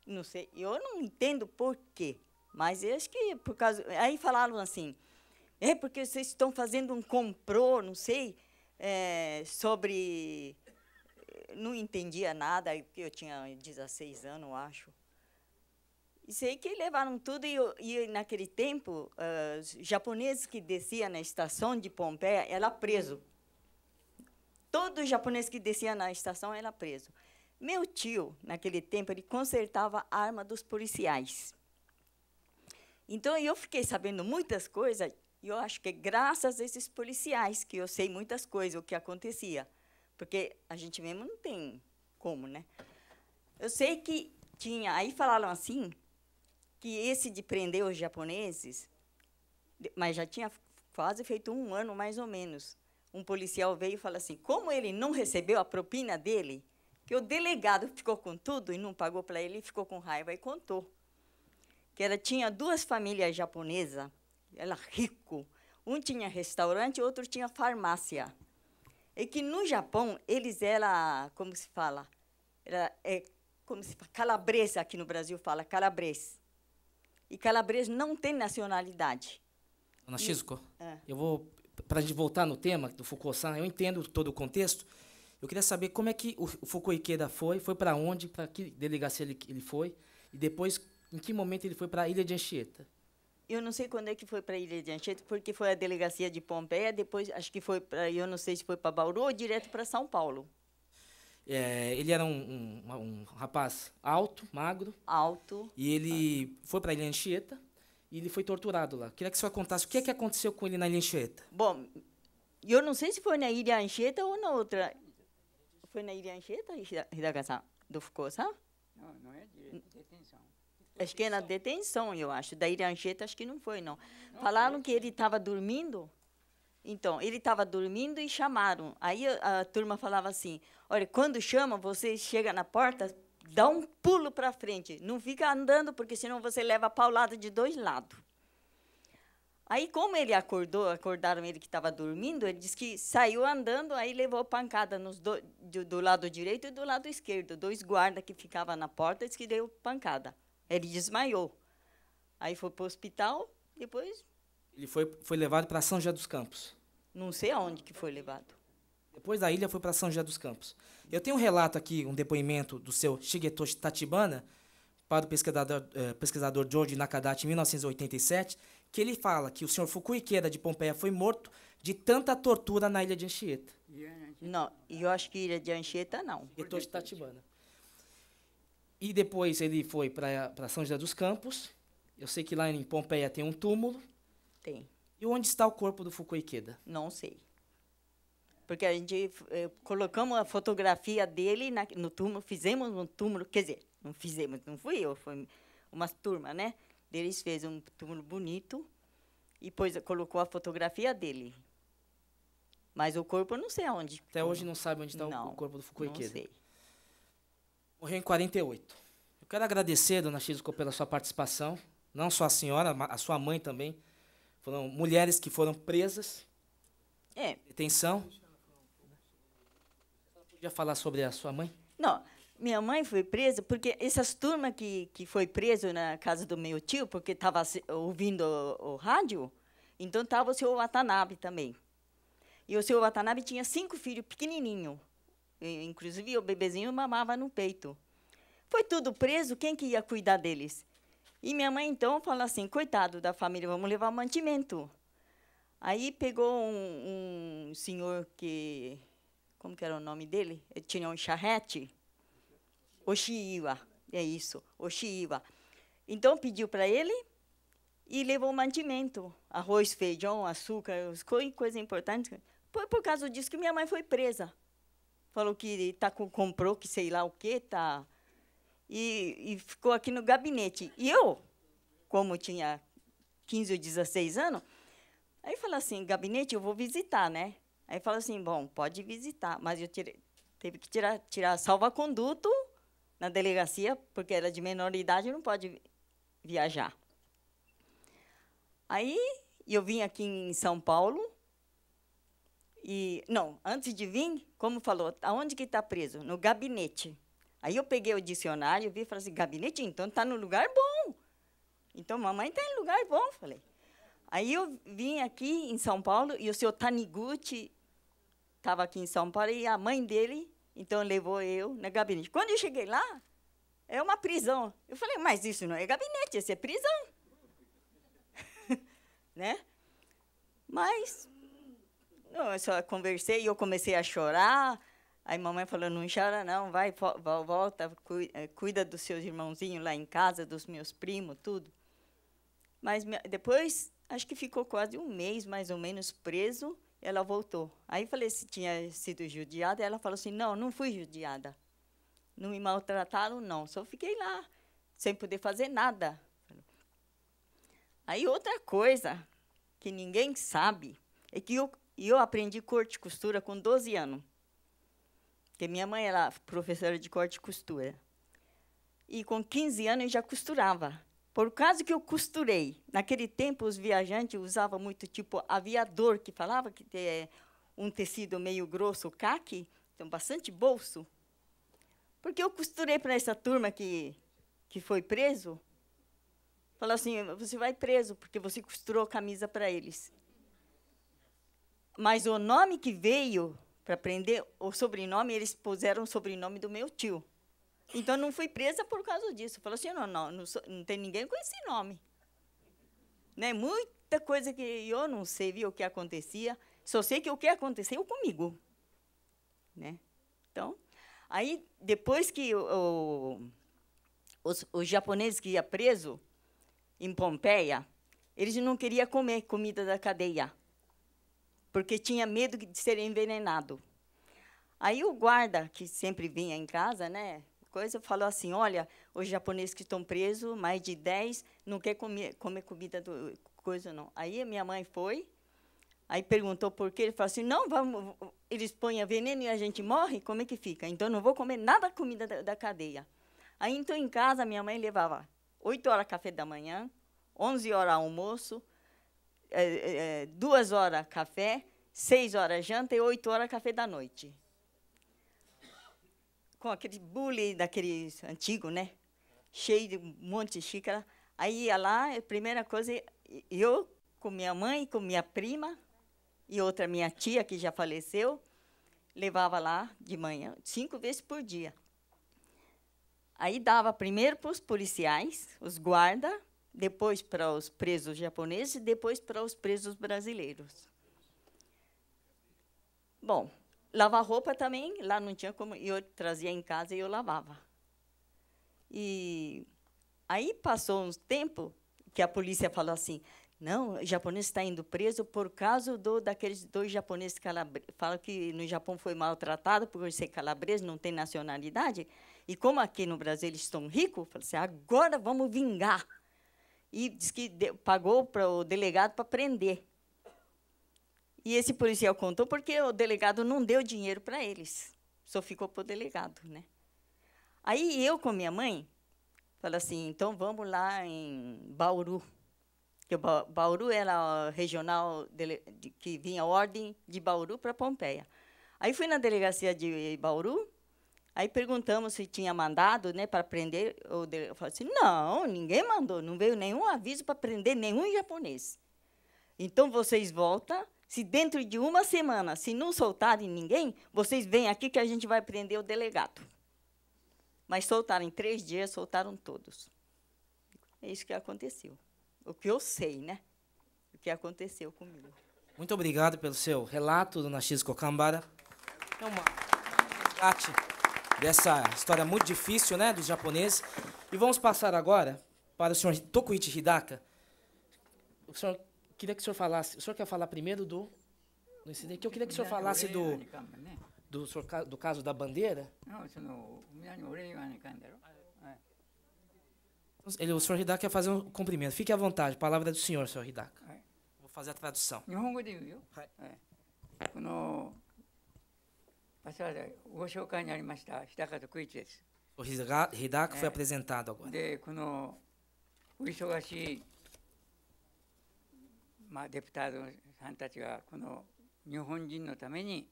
Não sei, eu não entendo por quê, mas acho que por causa. Aí falaram assim: é porque vocês estão fazendo um comprô, não sei, eh, sobre. Não entendia nada, porque eu tinha 16 anos, acho. E sei que levaram tudo, e, e naquele tempo, os japoneses que desciam na estação de Pompeia era preso. Todo japonês que descia na estação era preso. Meu tio, naquele tempo, ele consertava a arma dos policiais. Então, eu fiquei sabendo muitas coisas, e eu acho que é graças a esses policiais que eu sei muitas coisas, o que acontecia. Porque a gente mesmo não tem como, né? Eu sei que tinha, aí falaram assim, que esse de prender os japoneses, mas já tinha quase feito um ano, mais ou menos. Um policial veio e falou assim, como ele não recebeu a propina dele, que o delegado ficou com tudo e não pagou para ele, ficou com raiva e contou. Que ela tinha duas famílias japonesas, ela rico, um tinha restaurante, outro tinha farmácia. E que no Japão, eles eram, como se fala, era, é, como se fala, calabresa, aqui no Brasil fala calabrês. E calabrês não tem nacionalidade. Dona Shizuko, É. eu vou, para a gente voltar no tema do Foucault-san, eu entendo todo o contexto. Eu queria saber como é que o, o Foucault Ikeda foi, foi para onde, para que delegacia ele, ele foi, e depois, em que momento ele foi para a Ilha de Anchieta. Eu não sei quando é que foi para a Ilha de Anchieta, porque foi a delegacia de Pompeia, depois acho que foi para, eu não sei se foi para Bauru ou direto para São Paulo. É, ele era um, um- um rapaz alto, magro, Alto. e ele foi para a Ilha Anchieta, e ele foi torturado lá. Queria que senhor contasse o que, é que aconteceu com ele na Ilha Anchieta. Bom, eu não sei se foi na Ilha Anchieta ou na outra. Foi na Ilha Anchieta, Hida- Hidaka-san, do Foucault-san? Não, não é direito de detenção. Acho que é na detenção, eu acho. Da Ilha Anchieta, acho que não foi, não. Falaram que ele estava dormindo. Então, ele estava dormindo e chamaram. Aí a, a turma falava assim: olha, quando chama, você chega na porta, dá um pulo para frente. Não fica andando, porque senão você leva paulada de dois lados. Aí, como ele acordou, acordaram ele que estava dormindo, ele disse que saiu andando, aí levou pancada nos do, do, do lado direito e do lado esquerdo. Dois guardas que ficavam na porta, disse que deu pancada. Ele desmaiou. Aí foi para o hospital, depois Ele foi, foi levado para São José dos Campos. não sei aonde que foi levado. Depois da ilha foi para São José dos Campos. Eu tenho um relato aqui, um depoimento do seu Shigetoshi Tachibana para o pesquisador, eh, pesquisador George Nakadachi em 1987, que ele fala que o senhor Fukui-Ikeda de Pompeia foi morto de tanta tortura na ilha de Anchieta. Não, e eu acho que Ilha de Anchieta não. Shigetoshi Tachibana. E depois ele foi para São José dos Campos. Eu sei que lá em Pompeia tem um túmulo. Tem. E onde está o corpo do Fukui-Ikeda? Não sei. Porque a gente eh, colocamos a fotografia dele na, no túmulo, fizemos um túmulo, quer dizer, não fizemos, não fui eu, foi uma turma, né? Eles fez um túmulo bonito e depois colocou a fotografia dele. Mas o corpo eu não sei aonde. Até hoje não sabe onde está o- Não, corpo do Não Fukui-Ikeda. sei. Morreu em 48. Eu quero agradecer, dona Shizuko, pela sua participação. Não só a senhora, a sua mãe também. Foram mulheres que foram presas, É, detenção. Podia falar sobre a sua mãe? Não, minha mãe foi presa porque essas turmas que, que foi preso na casa do meu tio, porque estava ouvindo o, o rádio, então estava o seu Watanabe também. E o seu Watanabe tinha cinco filhos pequenininhos. Inclusive, o bebezinho mamava no peito. Foi tudo preso, quem que ia cuidar deles? E minha mãe, então, falou assim, coitado da família, vamos levar mantimento. Aí pegou um, um senhor que... Como que era o nome dele? Ele tinha um charrete. Oshiiwa, é isso, Oshiiwa. Então, pediu para ele e levou mantimento. Arroz, feijão, açúcar, as coi- coisas importantes. Foi por causa disso que minha mãe foi presa. Falou que tá com, comprou que sei lá o quê, tá... E, e ficou aqui no gabinete. E eu, como tinha 15 ou 16 anos, aí falou assim, gabinete, eu vou visitar, né? Aí falou assim, bom, pode visitar, mas eu tirei, teve que tirar, tirar salva-conduto na delegacia, porque era de menor idade, não pode vi- viajar. Aí eu vim aqui em São Paulo e não, antes de vir, como falou, aonde que está preso? No gabinete. Aí eu peguei o dicionário, vi e falei assim, gabinete, então está no lugar bom. Então mamãe está em lugar bom, falei. Aí eu vim aqui em São Paulo e o seu Taniguchi estava aqui em São Paulo e a mãe dele, então levou eu no gabinete. Quando eu cheguei lá, é uma prisão. Eu falei, mas isso não é gabinete, isso é prisão. né? Mas eu só conversei e eu comecei a chorar. Aí mamãe falou, não chora não, vai, vo- vo- volta, eh, cuida dos seus irmãozinhos lá em casa, dos meus primos, tudo. Mas depois, acho que ficou quase um mês, mais ou menos, preso, ela voltou. Aí falei se tinha sido judiada, ela falou assim, não, não fui judiada. Não me maltrataram, não, só fiquei lá, sem poder fazer nada. Aí outra coisa que ninguém sabe é que eu, eu aprendi corte e costura com 12 anos. Porque minha mãe era professora de corte e costura. E com 15 anos eu já costurava. Por causa que eu costurei, naquele tempo os viajantes usavam muito tipo aviador, que falava que é um tecido meio grosso, caque, então bastante bolso. Porque eu costurei para essa turma que, que foi preso. Falou assim, você vai preso porque você costurou camisa para eles. Mas o nome que veio para prender, o sobrenome, eles puseram o sobrenome do meu tio. Então, não fui presa por causa disso. Falou assim, não, não, não, não tem ninguém com esse nome. Né? Muita coisa que eu não sei, viu, o que acontecia. Só sei que o que aconteceu comigo. Né? Então, aí, depois que o, os, os japoneses que iam preso em Pompeia, eles não queriam comer comida da cadeia porque tinha medo de ser envenenado. Aí o guarda, que sempre vinha em casa, né, coisa, falou assim, olha, os japoneses que estão presos, mais de 10, não quer comer, comer comida do coisa, não. Aí a minha mãe foi, aí perguntou por quê, ele falou assim, não, vamos, eles põem veneno e a gente morre, como é que fica? Então, não vou comer nada da comida da, da cadeia. Aí, então, em casa, minha mãe levava 8 horas café da manhã, 11 horas almoço, é, é, 2 horas café, 6 horas janta e 8 horas café da noite. Com aquele bule daqueles antigo, né? Cheio de um monte de xícara. Aí ia lá, a primeira coisa, eu com minha mãe, com minha prima e outra minha tia que já faleceu, levava lá de manhã, cinco vezes por dia. Aí dava primeiro para os policiais, os guarda, depois para os presos japoneses e depois para os presos brasileiros. Bom, lavar roupa também, lá não tinha como, eu trazia em casa e eu lavava. E aí passou uns tempo que a polícia falou assim: não, o japonês está indo preso por causa do, daqueles dois japoneses calabreses. Falam que no Japão foi maltratado por ser calabrese, não tem nacionalidade. E como aqui no Brasil eles estão ricos, falou assim, agora vamos vingar. E diz que pagou para o delegado para prender. E esse policial contou porque o delegado não deu dinheiro para eles. Só ficou para o delegado. Né? Aí eu com minha mãe, falei assim, então vamos lá em Bauru que o Bauru era regional de, que vinha ordem de Bauru para Pompeia. Aí fui na delegacia de Bauru, aí perguntamos se tinha mandado né, para prender. O dele, falei assim: não, ninguém mandou, não veio nenhum aviso para prender nenhum japonês. Então vocês voltam. Se dentro de uma semana, se não soltarem ninguém, vocês vêm aqui que a gente vai prender o delegado. Mas soltaram em três dias, soltaram todos. É isso que aconteceu o que eu sei, né? O que aconteceu comigo. Muito obrigado pelo seu relato, dona Shizuko Kambara. É uma resgate dessa história muito difícil, né, dos japoneses. E vamos passar agora para o senhor Tokuichi Hidaka. O senhor queria que o senhor falasse, o senhor quer falar primeiro do do incidente, que eu queria que o senhor falasse do do, senhor, do caso da bandeira. Ele, o senhor Hidaka quer fazer um cumprimento. Fique à vontade, palavra é do senhor, senhor Hidaka. Vou fazer a tradução. このご紹介にありました日高徳一です。O Hidaka foi apresentado agora. で、このお忙しい、まあ、デプタードさんたちがこの日本人のために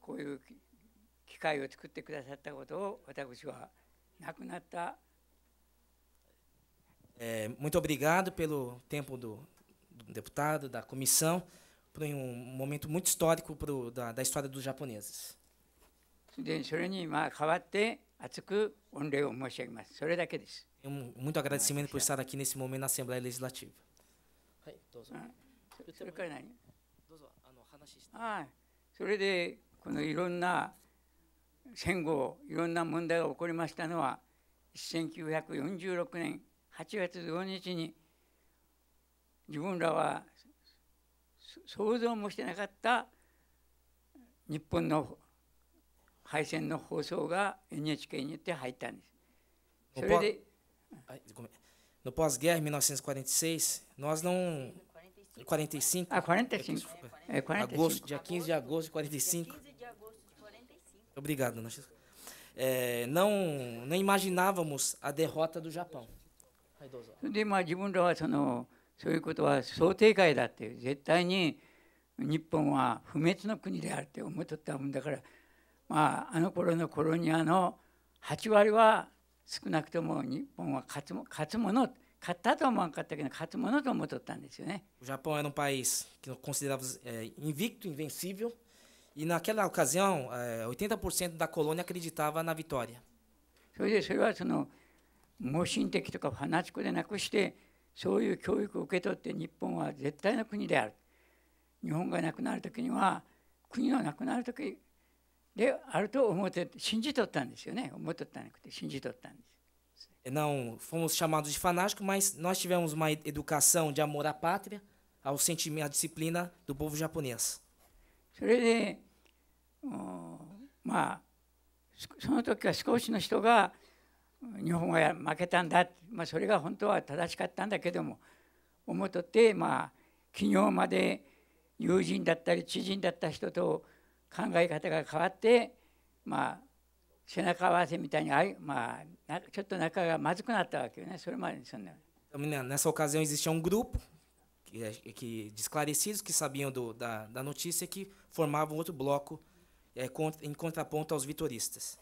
こういう機会を作ってくださったことを私は亡くなった É, muito obrigado pelo tempo do, do, deputado, da comissão, por um momento muito histórico pro, da, da história dos japoneses. それにまあ代わって厚く御礼を申し上げます。それだけです。muito agradecimento por estar aqui nesse momento na Assembleia Legislativa. はい、どうぞ。それから何どうぞ、あの話して。ああ、それでこのいろんな戦後、いろんな問題が起こりましたのは、1946年8月5日に自分らは想像もしてなかった日本の敗戦の放送が NHK によって入ったんです。それで No pós-guerra, em 1946, nós não. 45. Ah, 45. É, 45. Agosto, dia 15 de agosto de 45. Obrigado, dona é, não, não imaginávamos a derrota do Japão. でまあ自分らはその そういうことは想定外だって絶対に日本は不滅の国であるって思っとったもんだからまああの頃のコロニアの8割は少なくとも日本は勝つも勝つもの勝ったとは思わなかったけど勝つものと思っとったんですよね。O Japão era um país que considerava é, invicto, invencível, e naquela ocasião é, 80% da colônia acreditava na vitória. それでそれはその盲信的とかファナチコでなくしてそういう教育を受け取って日本は絶対の国である日本がなくなる時には国のなくなる時であると思って信じとったんですよね思っとったんなくて信じとったんです。Não fomos chamados de fanáticos, mas nós tivemos uma educação de amor à pátria, ao sentimento, à disciplina do povo japonês. それで、まあ、その時は少しの人が日本が負けたんだ、まあ、それが本当は正しかったんだけども思っとって、まあ、昨日まで友人だったり知人だった人と考え方が変わって、まあ、背中合わせみたいにあい、まあ、なちょっと仲がまずくなったわけよねそれまでそんな Nessa ocasião existia um grupo que, que, de esclarecidos que sabiam do- da, da notícia que formavam outro bloco é, contra- em contraponto aos vitoristas.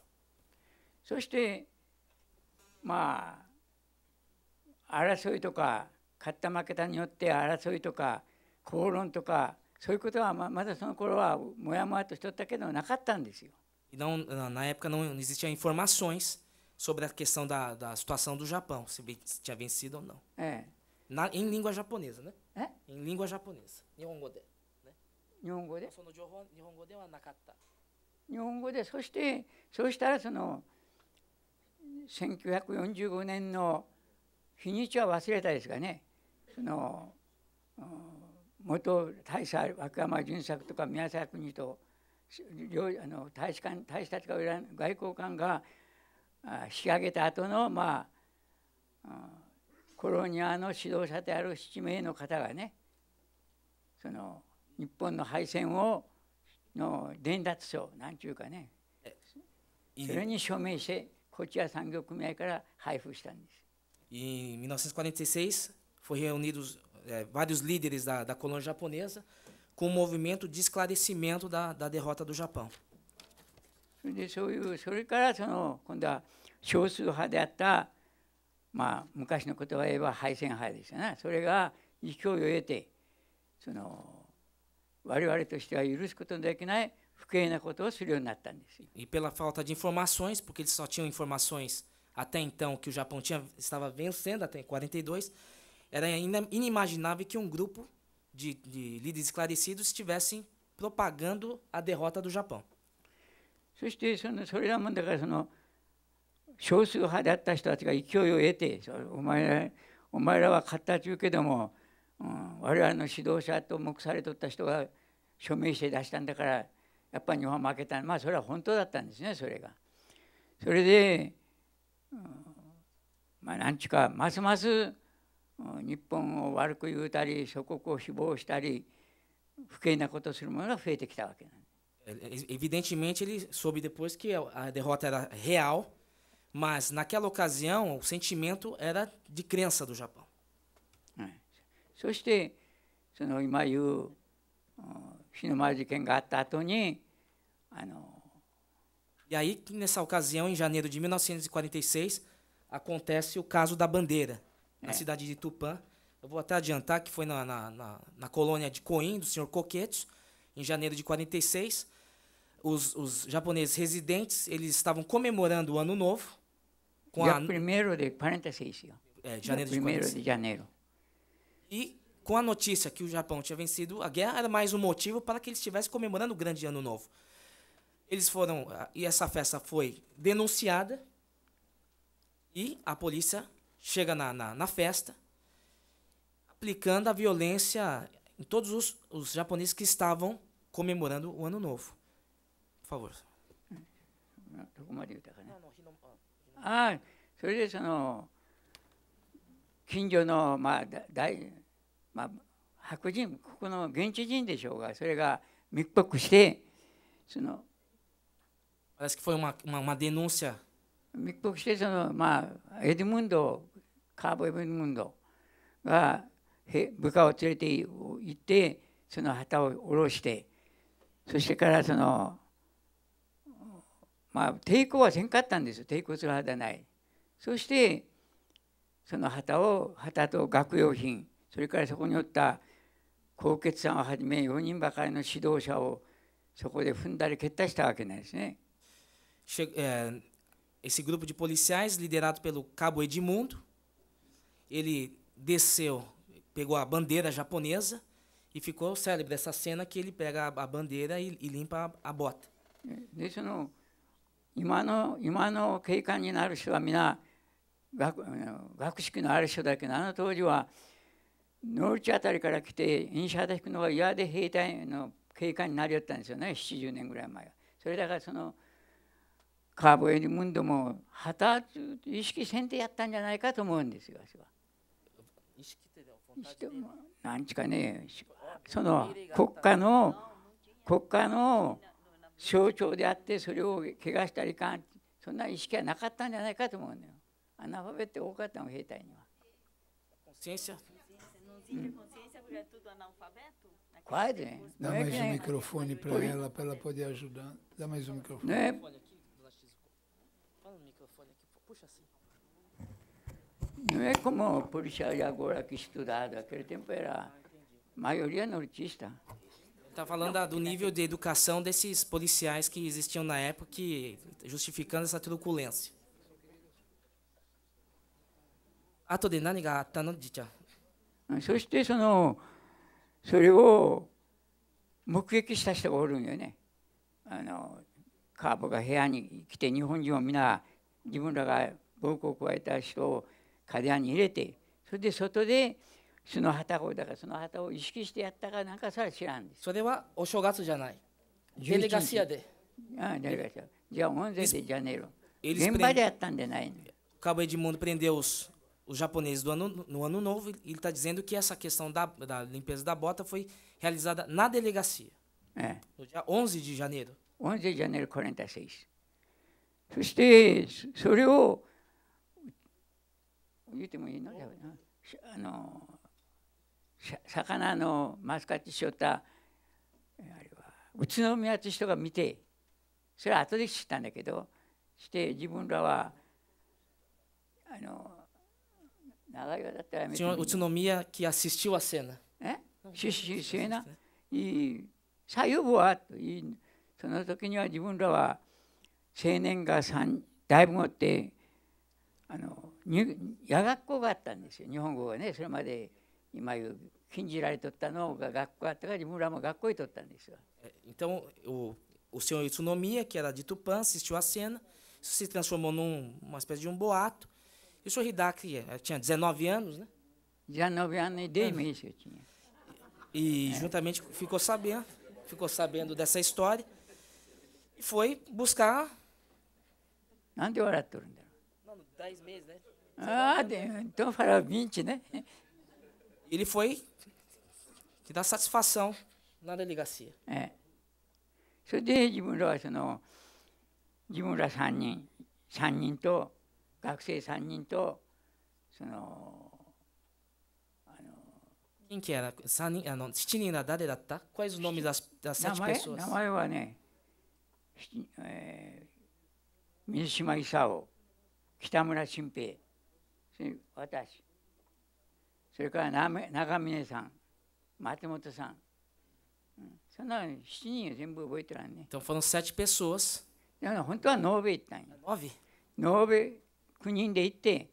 そしてまあ争いとか勝った負けたによって争いとか口論とかそういうことはままだその頃はもやもやとしとったけどなかったんですよ。E não, na época não existiam informações sobre a questão da, da situação do Japão, se, se tinha vencido ou não. え Na, em língua japonesa, né? ええ Em língua japonesa. Nihongo de. 日本語で Johon- Nihongo de wa nakatta. 日本語でそしてそうしたらその1945年の日にちは忘れたですがねそのうん元大佐若山淳作とか宮沢国と両あの大使館大使たちが裏外交官があ引き上げた後のまあうんコロニアの指導者である7名の方がねその日本の敗戦をの伝達書なんちゅうかね E, それに署名してこちら産業組合から配布したんです。e em 1946 foi reunidos é, vários líderes da, da colônia japonesa com um movimento de esclarecimento da, da derrota do Japão. それでそういうそれからその今度は少数派であったまあ昔の言葉で言えば敗戦派ですよね。それが勢いを得てその我々としては許すことのできない 不敬なことをするようになったんですよ。 E pela falta de informações, porque eles só tinham informações até então que o Japão tinha, estava vencendo até 42, era ainda inimaginável que um grupo de, de líderes esclarecidos estivessem propagando a derrota do Japão. そしてそのそれらもだからその少数派であった人たちが勢いを得てそお前らお前らは勝ったというけども、うん、我々の指導者と目されとった人が署名して出したんだから やっぱり日本は負けたまあそれは本当だったんですねそれが。それで、うんまあなんちゅうかますますうん日本を悪く言うたり祖国を誹謗したり不敬なことをする者が増えてきたわけなんです。 É, Evidentemente, ele soube depois que a a derrota era real, mas naquela ocasião o sentimento era de crença do Japão. はいそしてその今言う うん日の丸事件があった後にあの E aí, que nessa ocasião, em janeiro de 1946, acontece o caso da bandeira, na É. cidade de Tupã. Eu vou até adiantar que foi na, na, na, na colônia de Coim, do senhor Coquetos, em janeiro de 46. Os, os japoneses residentes eles estavam comemorando o Ano Novo, com dia a, 1 de 46よ。 é, dia janeiro de 1 46. de janeiro. E com a notícia que o Japão tinha vencido a guerra, era mais um motivo para que eles estivessem comemorando o grande ano novo. Eles foram. ah, E essa festa foi denunciada. E a polícia chega na, na, na festa, aplicando a violência em todos os, os japoneses que estavam comemorando o ano novo. Por favor. どこまで言ったかな。ああそれでその近所のまあだ大 まあ白人ここの現地人でしょうがそれが密告してその Parece que foi uma, uma, uma denúncia. 密告してそのまあエドムンドカーボエドムンドがへ部下を連れて行ってその旗を下ろしてそしてからそのまあ抵抗はせんかったんです抵抗する派ではない。そしてその旗を旗と学用品 それからそこにおった高血さんをはじめ4人ばかりの指導者をそこで踏んだり蹴ったしたわけなんですね。 Che- é, esse grupo de policiais, liderado pelo cabo Edmundo, ele desceu, pegou a bandeira japonesa e ficou célebre essa cena que ele pega a, a bandeira e, e limpa a, a bota. でその今の今の警官になる人は皆学あの学識のある人だけどあの当時は ノルチあたりから来て印象で引くのが嫌で兵隊の警官になりよったんですよね。70年ぐらい前は。それだからそのカーボエリムンドも旗意識せんでやったんじゃないかと思うんですよ。私は。してもなんちかねその国家の国家の象徴であってそれを怪我したりかんそそんな意識はなかったんじゃないかと思うのよ。アナルファベット多かったの兵隊には Consciência. Não tinha consciência porque era tudo analfabeto? Naquele quase tempo. Dá não é mais que um nem- microfone para ela, para ela poder ajudar. Dá mais um microfone. não é Olha aqui, do lado X. Fala no microfone aqui. Puxa assim. Não é como policial de agora que estudado. Aquele tempo era maioria nortista. Está falando da- do nível de educação desses policiais que existiam na época, que, justificando essa truculência. 後で何があったのじいちゃん。 そしてそのそれを目撃した人がおるんよね。あのカーボが部屋に来て日本人は皆自分らが暴行を加えた人を部屋に入れてそれで外でその旗をだからその旗を意識してやったかなんかそれは知らんです。それはお正月じゃない。11デレガシアで。ああ誰がしらじゃあ11でジャネイロ Eles 現場でやったんじゃないの。Cabo Edmundo prendeu os, os japoneses do ano, no ano novo e ele está dizendo que essa questão da, da limpeza da bota foi realizada na delegacia, ええ no dia 11 de janeiro. 11でジャネイロ46そしてそれを言ってもいいのしあのさ魚のマスカットしよったえあれは宇都宮って人が見てそれは後で知ったんだけどして自分らはあの 長岩だったらやめて Tinha もいい o Utsunomiya que assistiu a cena. え出資制ないい左右部はといいその時には自分らは青年が三だいぶ持ってあのに夜学校があったんですよ日本語はねそれまで今言う禁じられとったのが学校があったから自分らも学校へとったんですよ。 É, Então, o, o senhor Utsunomiya, que era de Tupã, assistiu a cena, isso se transformou numa uma espécie de um boato. E o senhor Hidaki eh, tinha 19 anos, né? 19アンで名刺をtinha E juntamente ficou sabendo, ficou sabendo dessa história e foi buscar なんで笑っとるんだろ Não, 10 meses, né? うああでentão fará 20ね Ele foi te dar satisfação na delegacia. ええ、それで自分らはその自分ら3人3人と 学生3人とその,あの人7人は誰だった？こいつのみだ名前,名前はね、えー、水島勲北村新平それ私それから中峰さん松本さんそんな7人全部覚えてらんね。Então, foram 7 pessoas. 本当はノ9人行ったんや。9? 9 9人で行って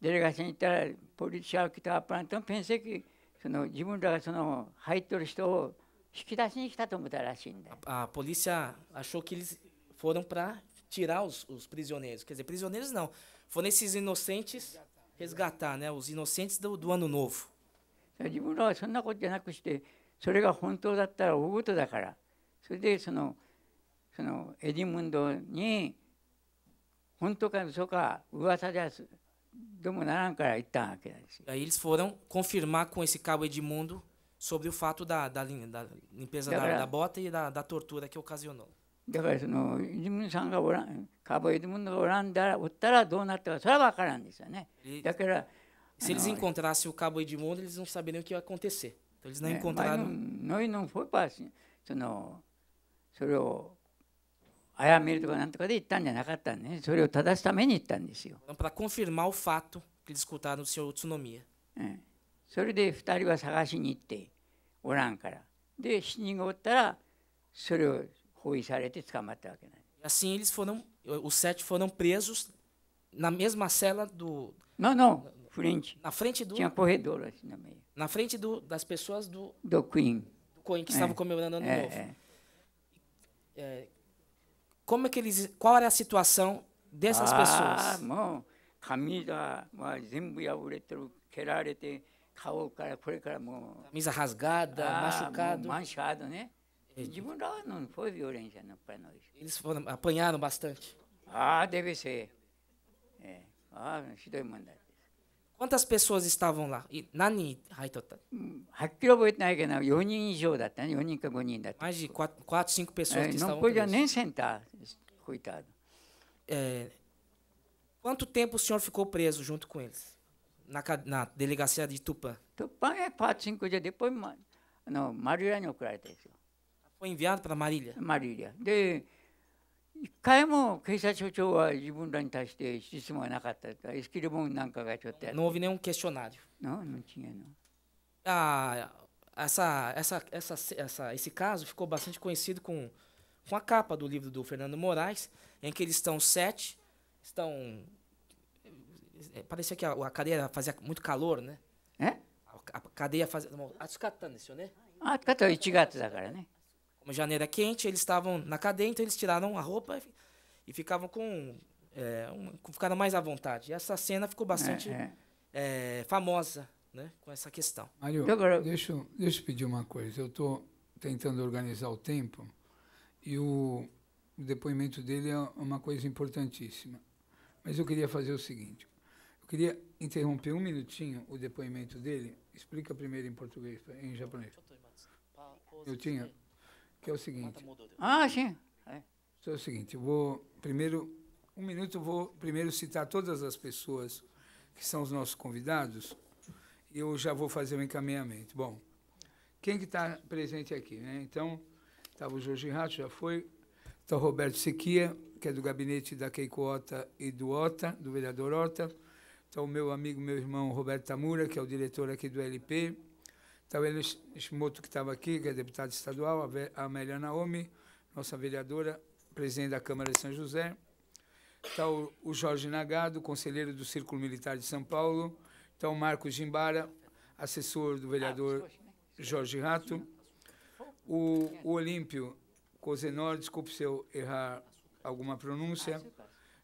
デレガションに行ったらポリシャー来たプラントンペンセキその自分らがその入っとる人を引き出しに来たと思ったらしいんだよ。A polícia achou que eles foram para tirar os, os prisioneiros. Quer dizer, prisioneiros não. Foram esses inocentes resgatar, né? Os inocentes do, do ano novo. 自分らはそんなことじゃなくしてそれが本当だったら大事だからそれでそのそのエディムンドに本当か嘘か噂じゃどうもならんから言ったわけだし。Aí eles foram confirmar com esse cabo Edmundo sobre o fato da, da, da limpeza da, da, bota e da, da tortura que ocasionou. だからその泉村さんがおらん、カバエドムンがおらんだら、おったらどうなったか、それは分からんですよね。だから、Se eles encontrassem o Cabo Edmundo, eles não saberiam o que ia acontecer. Então, eles não encontraram. Nós não foi para. そのそれを 殺めるとかなんとかで言ったんじゃなかったんでねそれを正すために言ったんですよ。 para confirmar o fato que eles escutaram do senhor Utsunomiya. うんそれで2人は探しに行っておらんからで7人がおったらそれを包囲されて捕まったわけなんです E assim eles foram, os sete foram presos na mesma cela do, ののフレンチ na frente do, tinha corredor assim no meio na frente do, das pessoas do, do Queen do Coen que estavam comemorando ano é, novo. é. É, como é que eles, qual era a situação dessas ah, pessoas? Bom, camisa, camisa rasgada, ah, machucado. Manchado, né? não foi violência para nós. Eles foram, apanharam bastante? Ah, deve ser. É. Ah, não se deu mandado. Quantas pessoas estavam lá? Hum, hum. Hum. Mais de 4, 4 5 pessoas é, que estavam Não podia nem sentar, coitado. É, quanto tempo o senhor ficou preso junto com eles? Na, na delegacia de Tupã? Tupã é 4, 5 dias depois. Não, Marília não tá, Foi enviado para Marília? Marília. De, 一回も警察署長は自分らに対して質問はなかったですエスキルボンなんかがちょっとやって Não houve nenhum questionário. のnão tinha não Ah, essa, essa, essa, essa, esse caso ficou bastante conhecido com, com a capa do livro do Fernando Moraes, em que eles estão sete, estão. eh, Parecia que a, a cadeia fazia muito calor, né? え A, a cadeia fazia. não, Atsucatando isso, né? あ方は1月だからね Como janeiro é quente, eles estavam na cadeia, então eles tiraram a roupa e, e ficavam com. eh, um- ficaram mais à vontade. E essa cena ficou bastante え eh, famosa, né? Com essa questão. Mário, Agora- deixa, eu- deixa eu pedir uma coisa. Eu estou tentando organizar o tempo e o, o depoimento dele é uma coisa importantíssima. Mas eu queria fazer o seguinte. Eu queria interromper um minutinho o depoimento dele. Explica primeiro em português, em japonês. Eu tinha, que é o seguinte. ああ sim Então é o seguinte, eu vou primeiro, um minuto, eu vou primeiro citar todas as pessoas que são os nossos convidados e eu já vou fazer o encaminhamento. Bom, quem que está presente aqui? Né? Então, estava o Jorge Rato, já foi, está o Roberto Sequia, que é do gabinete da Keiko Ota e do Ota, do vereador Ota, está o meu amigo, meu irmão Roberto Tamura, que é o diretor aqui do LP, está o Elis Shimoto, que estava aqui, que é deputado estadual, a Amélia Naomi, nossa vereadora, presidente da Câmara de São José. Está o, o Jorge Nagado, conselheiro do Círculo Militar de São Paulo. Está o Marcos Gimbara, assessor do vereador Jorge Rato. O, o Olímpio Cozenor, desculpe se eu errar alguma pronúncia,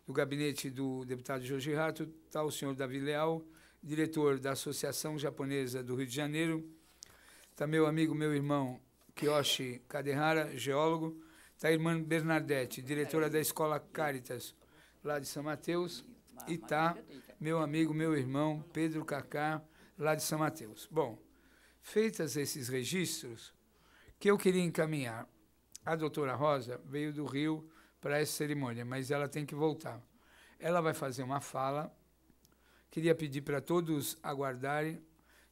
do gabinete do deputado Jorge Rato. Está o senhor Davi Leal, diretor da Associação Japonesa do Rio de Janeiro. Está meu amigo, meu irmão, Kiyoshi Kadehara, geólogo. Está a irmã Bernadette, diretora da Escola Caritas, lá de São Mateus. E está meu amigo, meu irmão, Pedro Cacá, lá de São Mateus. Bom, feitas esses registros, que eu queria encaminhar. A doutora Rosa veio do Rio para essa cerimônia, mas ela tem que voltar. Ela vai fazer uma fala. Queria pedir para todos aguardarem,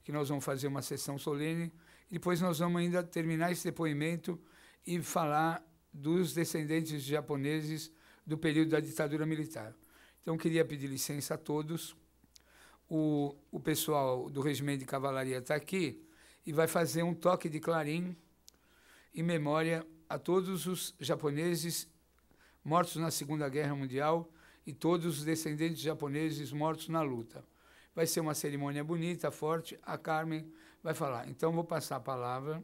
que nós vamos fazer uma sessão solene. Depois nós vamos ainda terminar esse depoimento e falar dos descendentes de japoneses do período da ditadura militar. Então, queria pedir licença a todos. O, o pessoal do Regimento de Cavalaria está aqui e vai fazer um toque de clarim em memória a todos os japoneses mortos na Segunda Guerra Mundial e todos os descendentes japoneses mortos na luta. Vai ser uma cerimônia bonita, forte. A Carmen vai falar. Então, vou passar a palavra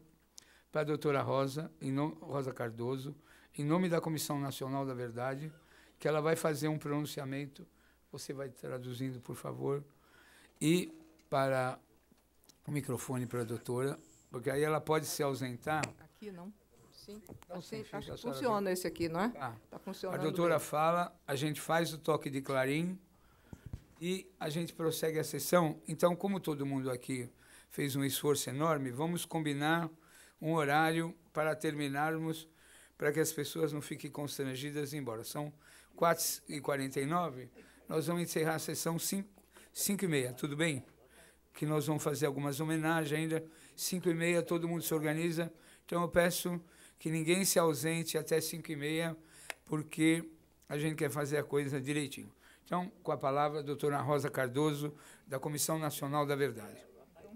para a doutora Rosa, nome, Rosa Cardoso, em nome da Comissão Nacional da Verdade, que ela vai fazer um pronunciamento. Você vai traduzindo, por favor. E para o microfone para a doutora, porque aí ela pode se ausentar. Aqui não? Sim. Não, Sim, sim, acho a que funciona esse aqui, não é? Tá. Está A funcionando. doutora bem. fala, a gente faz o toque de clarim e a gente prossegue a sessão. Então, como todo mundo aqui fez um esforço enorme, vamos combinar um horário para terminarmos, para que as pessoas não fiquem constrangidas e embora. São 4h49, nós vamos encerrar a sessão 5, 5 e meia, tudo bem? Que nós vamos fazer algumas homenagens ainda. 5 e meia, todo mundo se organiza. Então, eu peço que ninguém se ausente até 5 e meia, porque a gente quer fazer a coisa direitinho. Então, com a palavra, a doutora Rosa Cardoso, da Comissão Nacional da Verdade.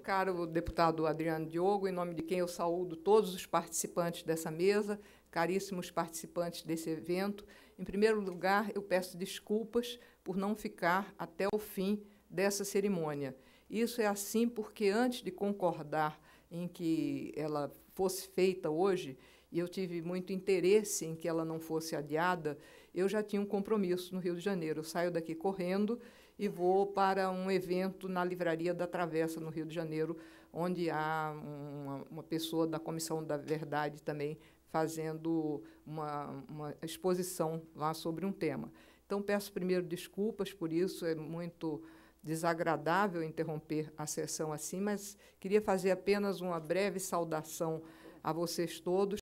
Caro deputado Adriano Diogo, em nome de quem eu saúdo todos os participantes dessa mesa, caríssimos participantes desse evento, em primeiro lugar, eu peço desculpas por não ficar até o fim dessa cerimônia. Isso é assim porque, antes de concordar em que ela fosse feita hoje, e eu tive muito interesse em que ela não fosse adiada, eu já tinha um compromisso no Rio de Janeiro. Eu saio daqui correndo e vou para um evento na Livraria da Travessa, no Rio de Janeiro, onde há uma, uma pessoa da Comissão da Verdade também fazendo uma, uma exposição lá sobre um tema. Então, peço primeiro desculpas por isso, é muito desagradável interromper a sessão assim, mas queria fazer apenas uma breve saudação a vocês todos.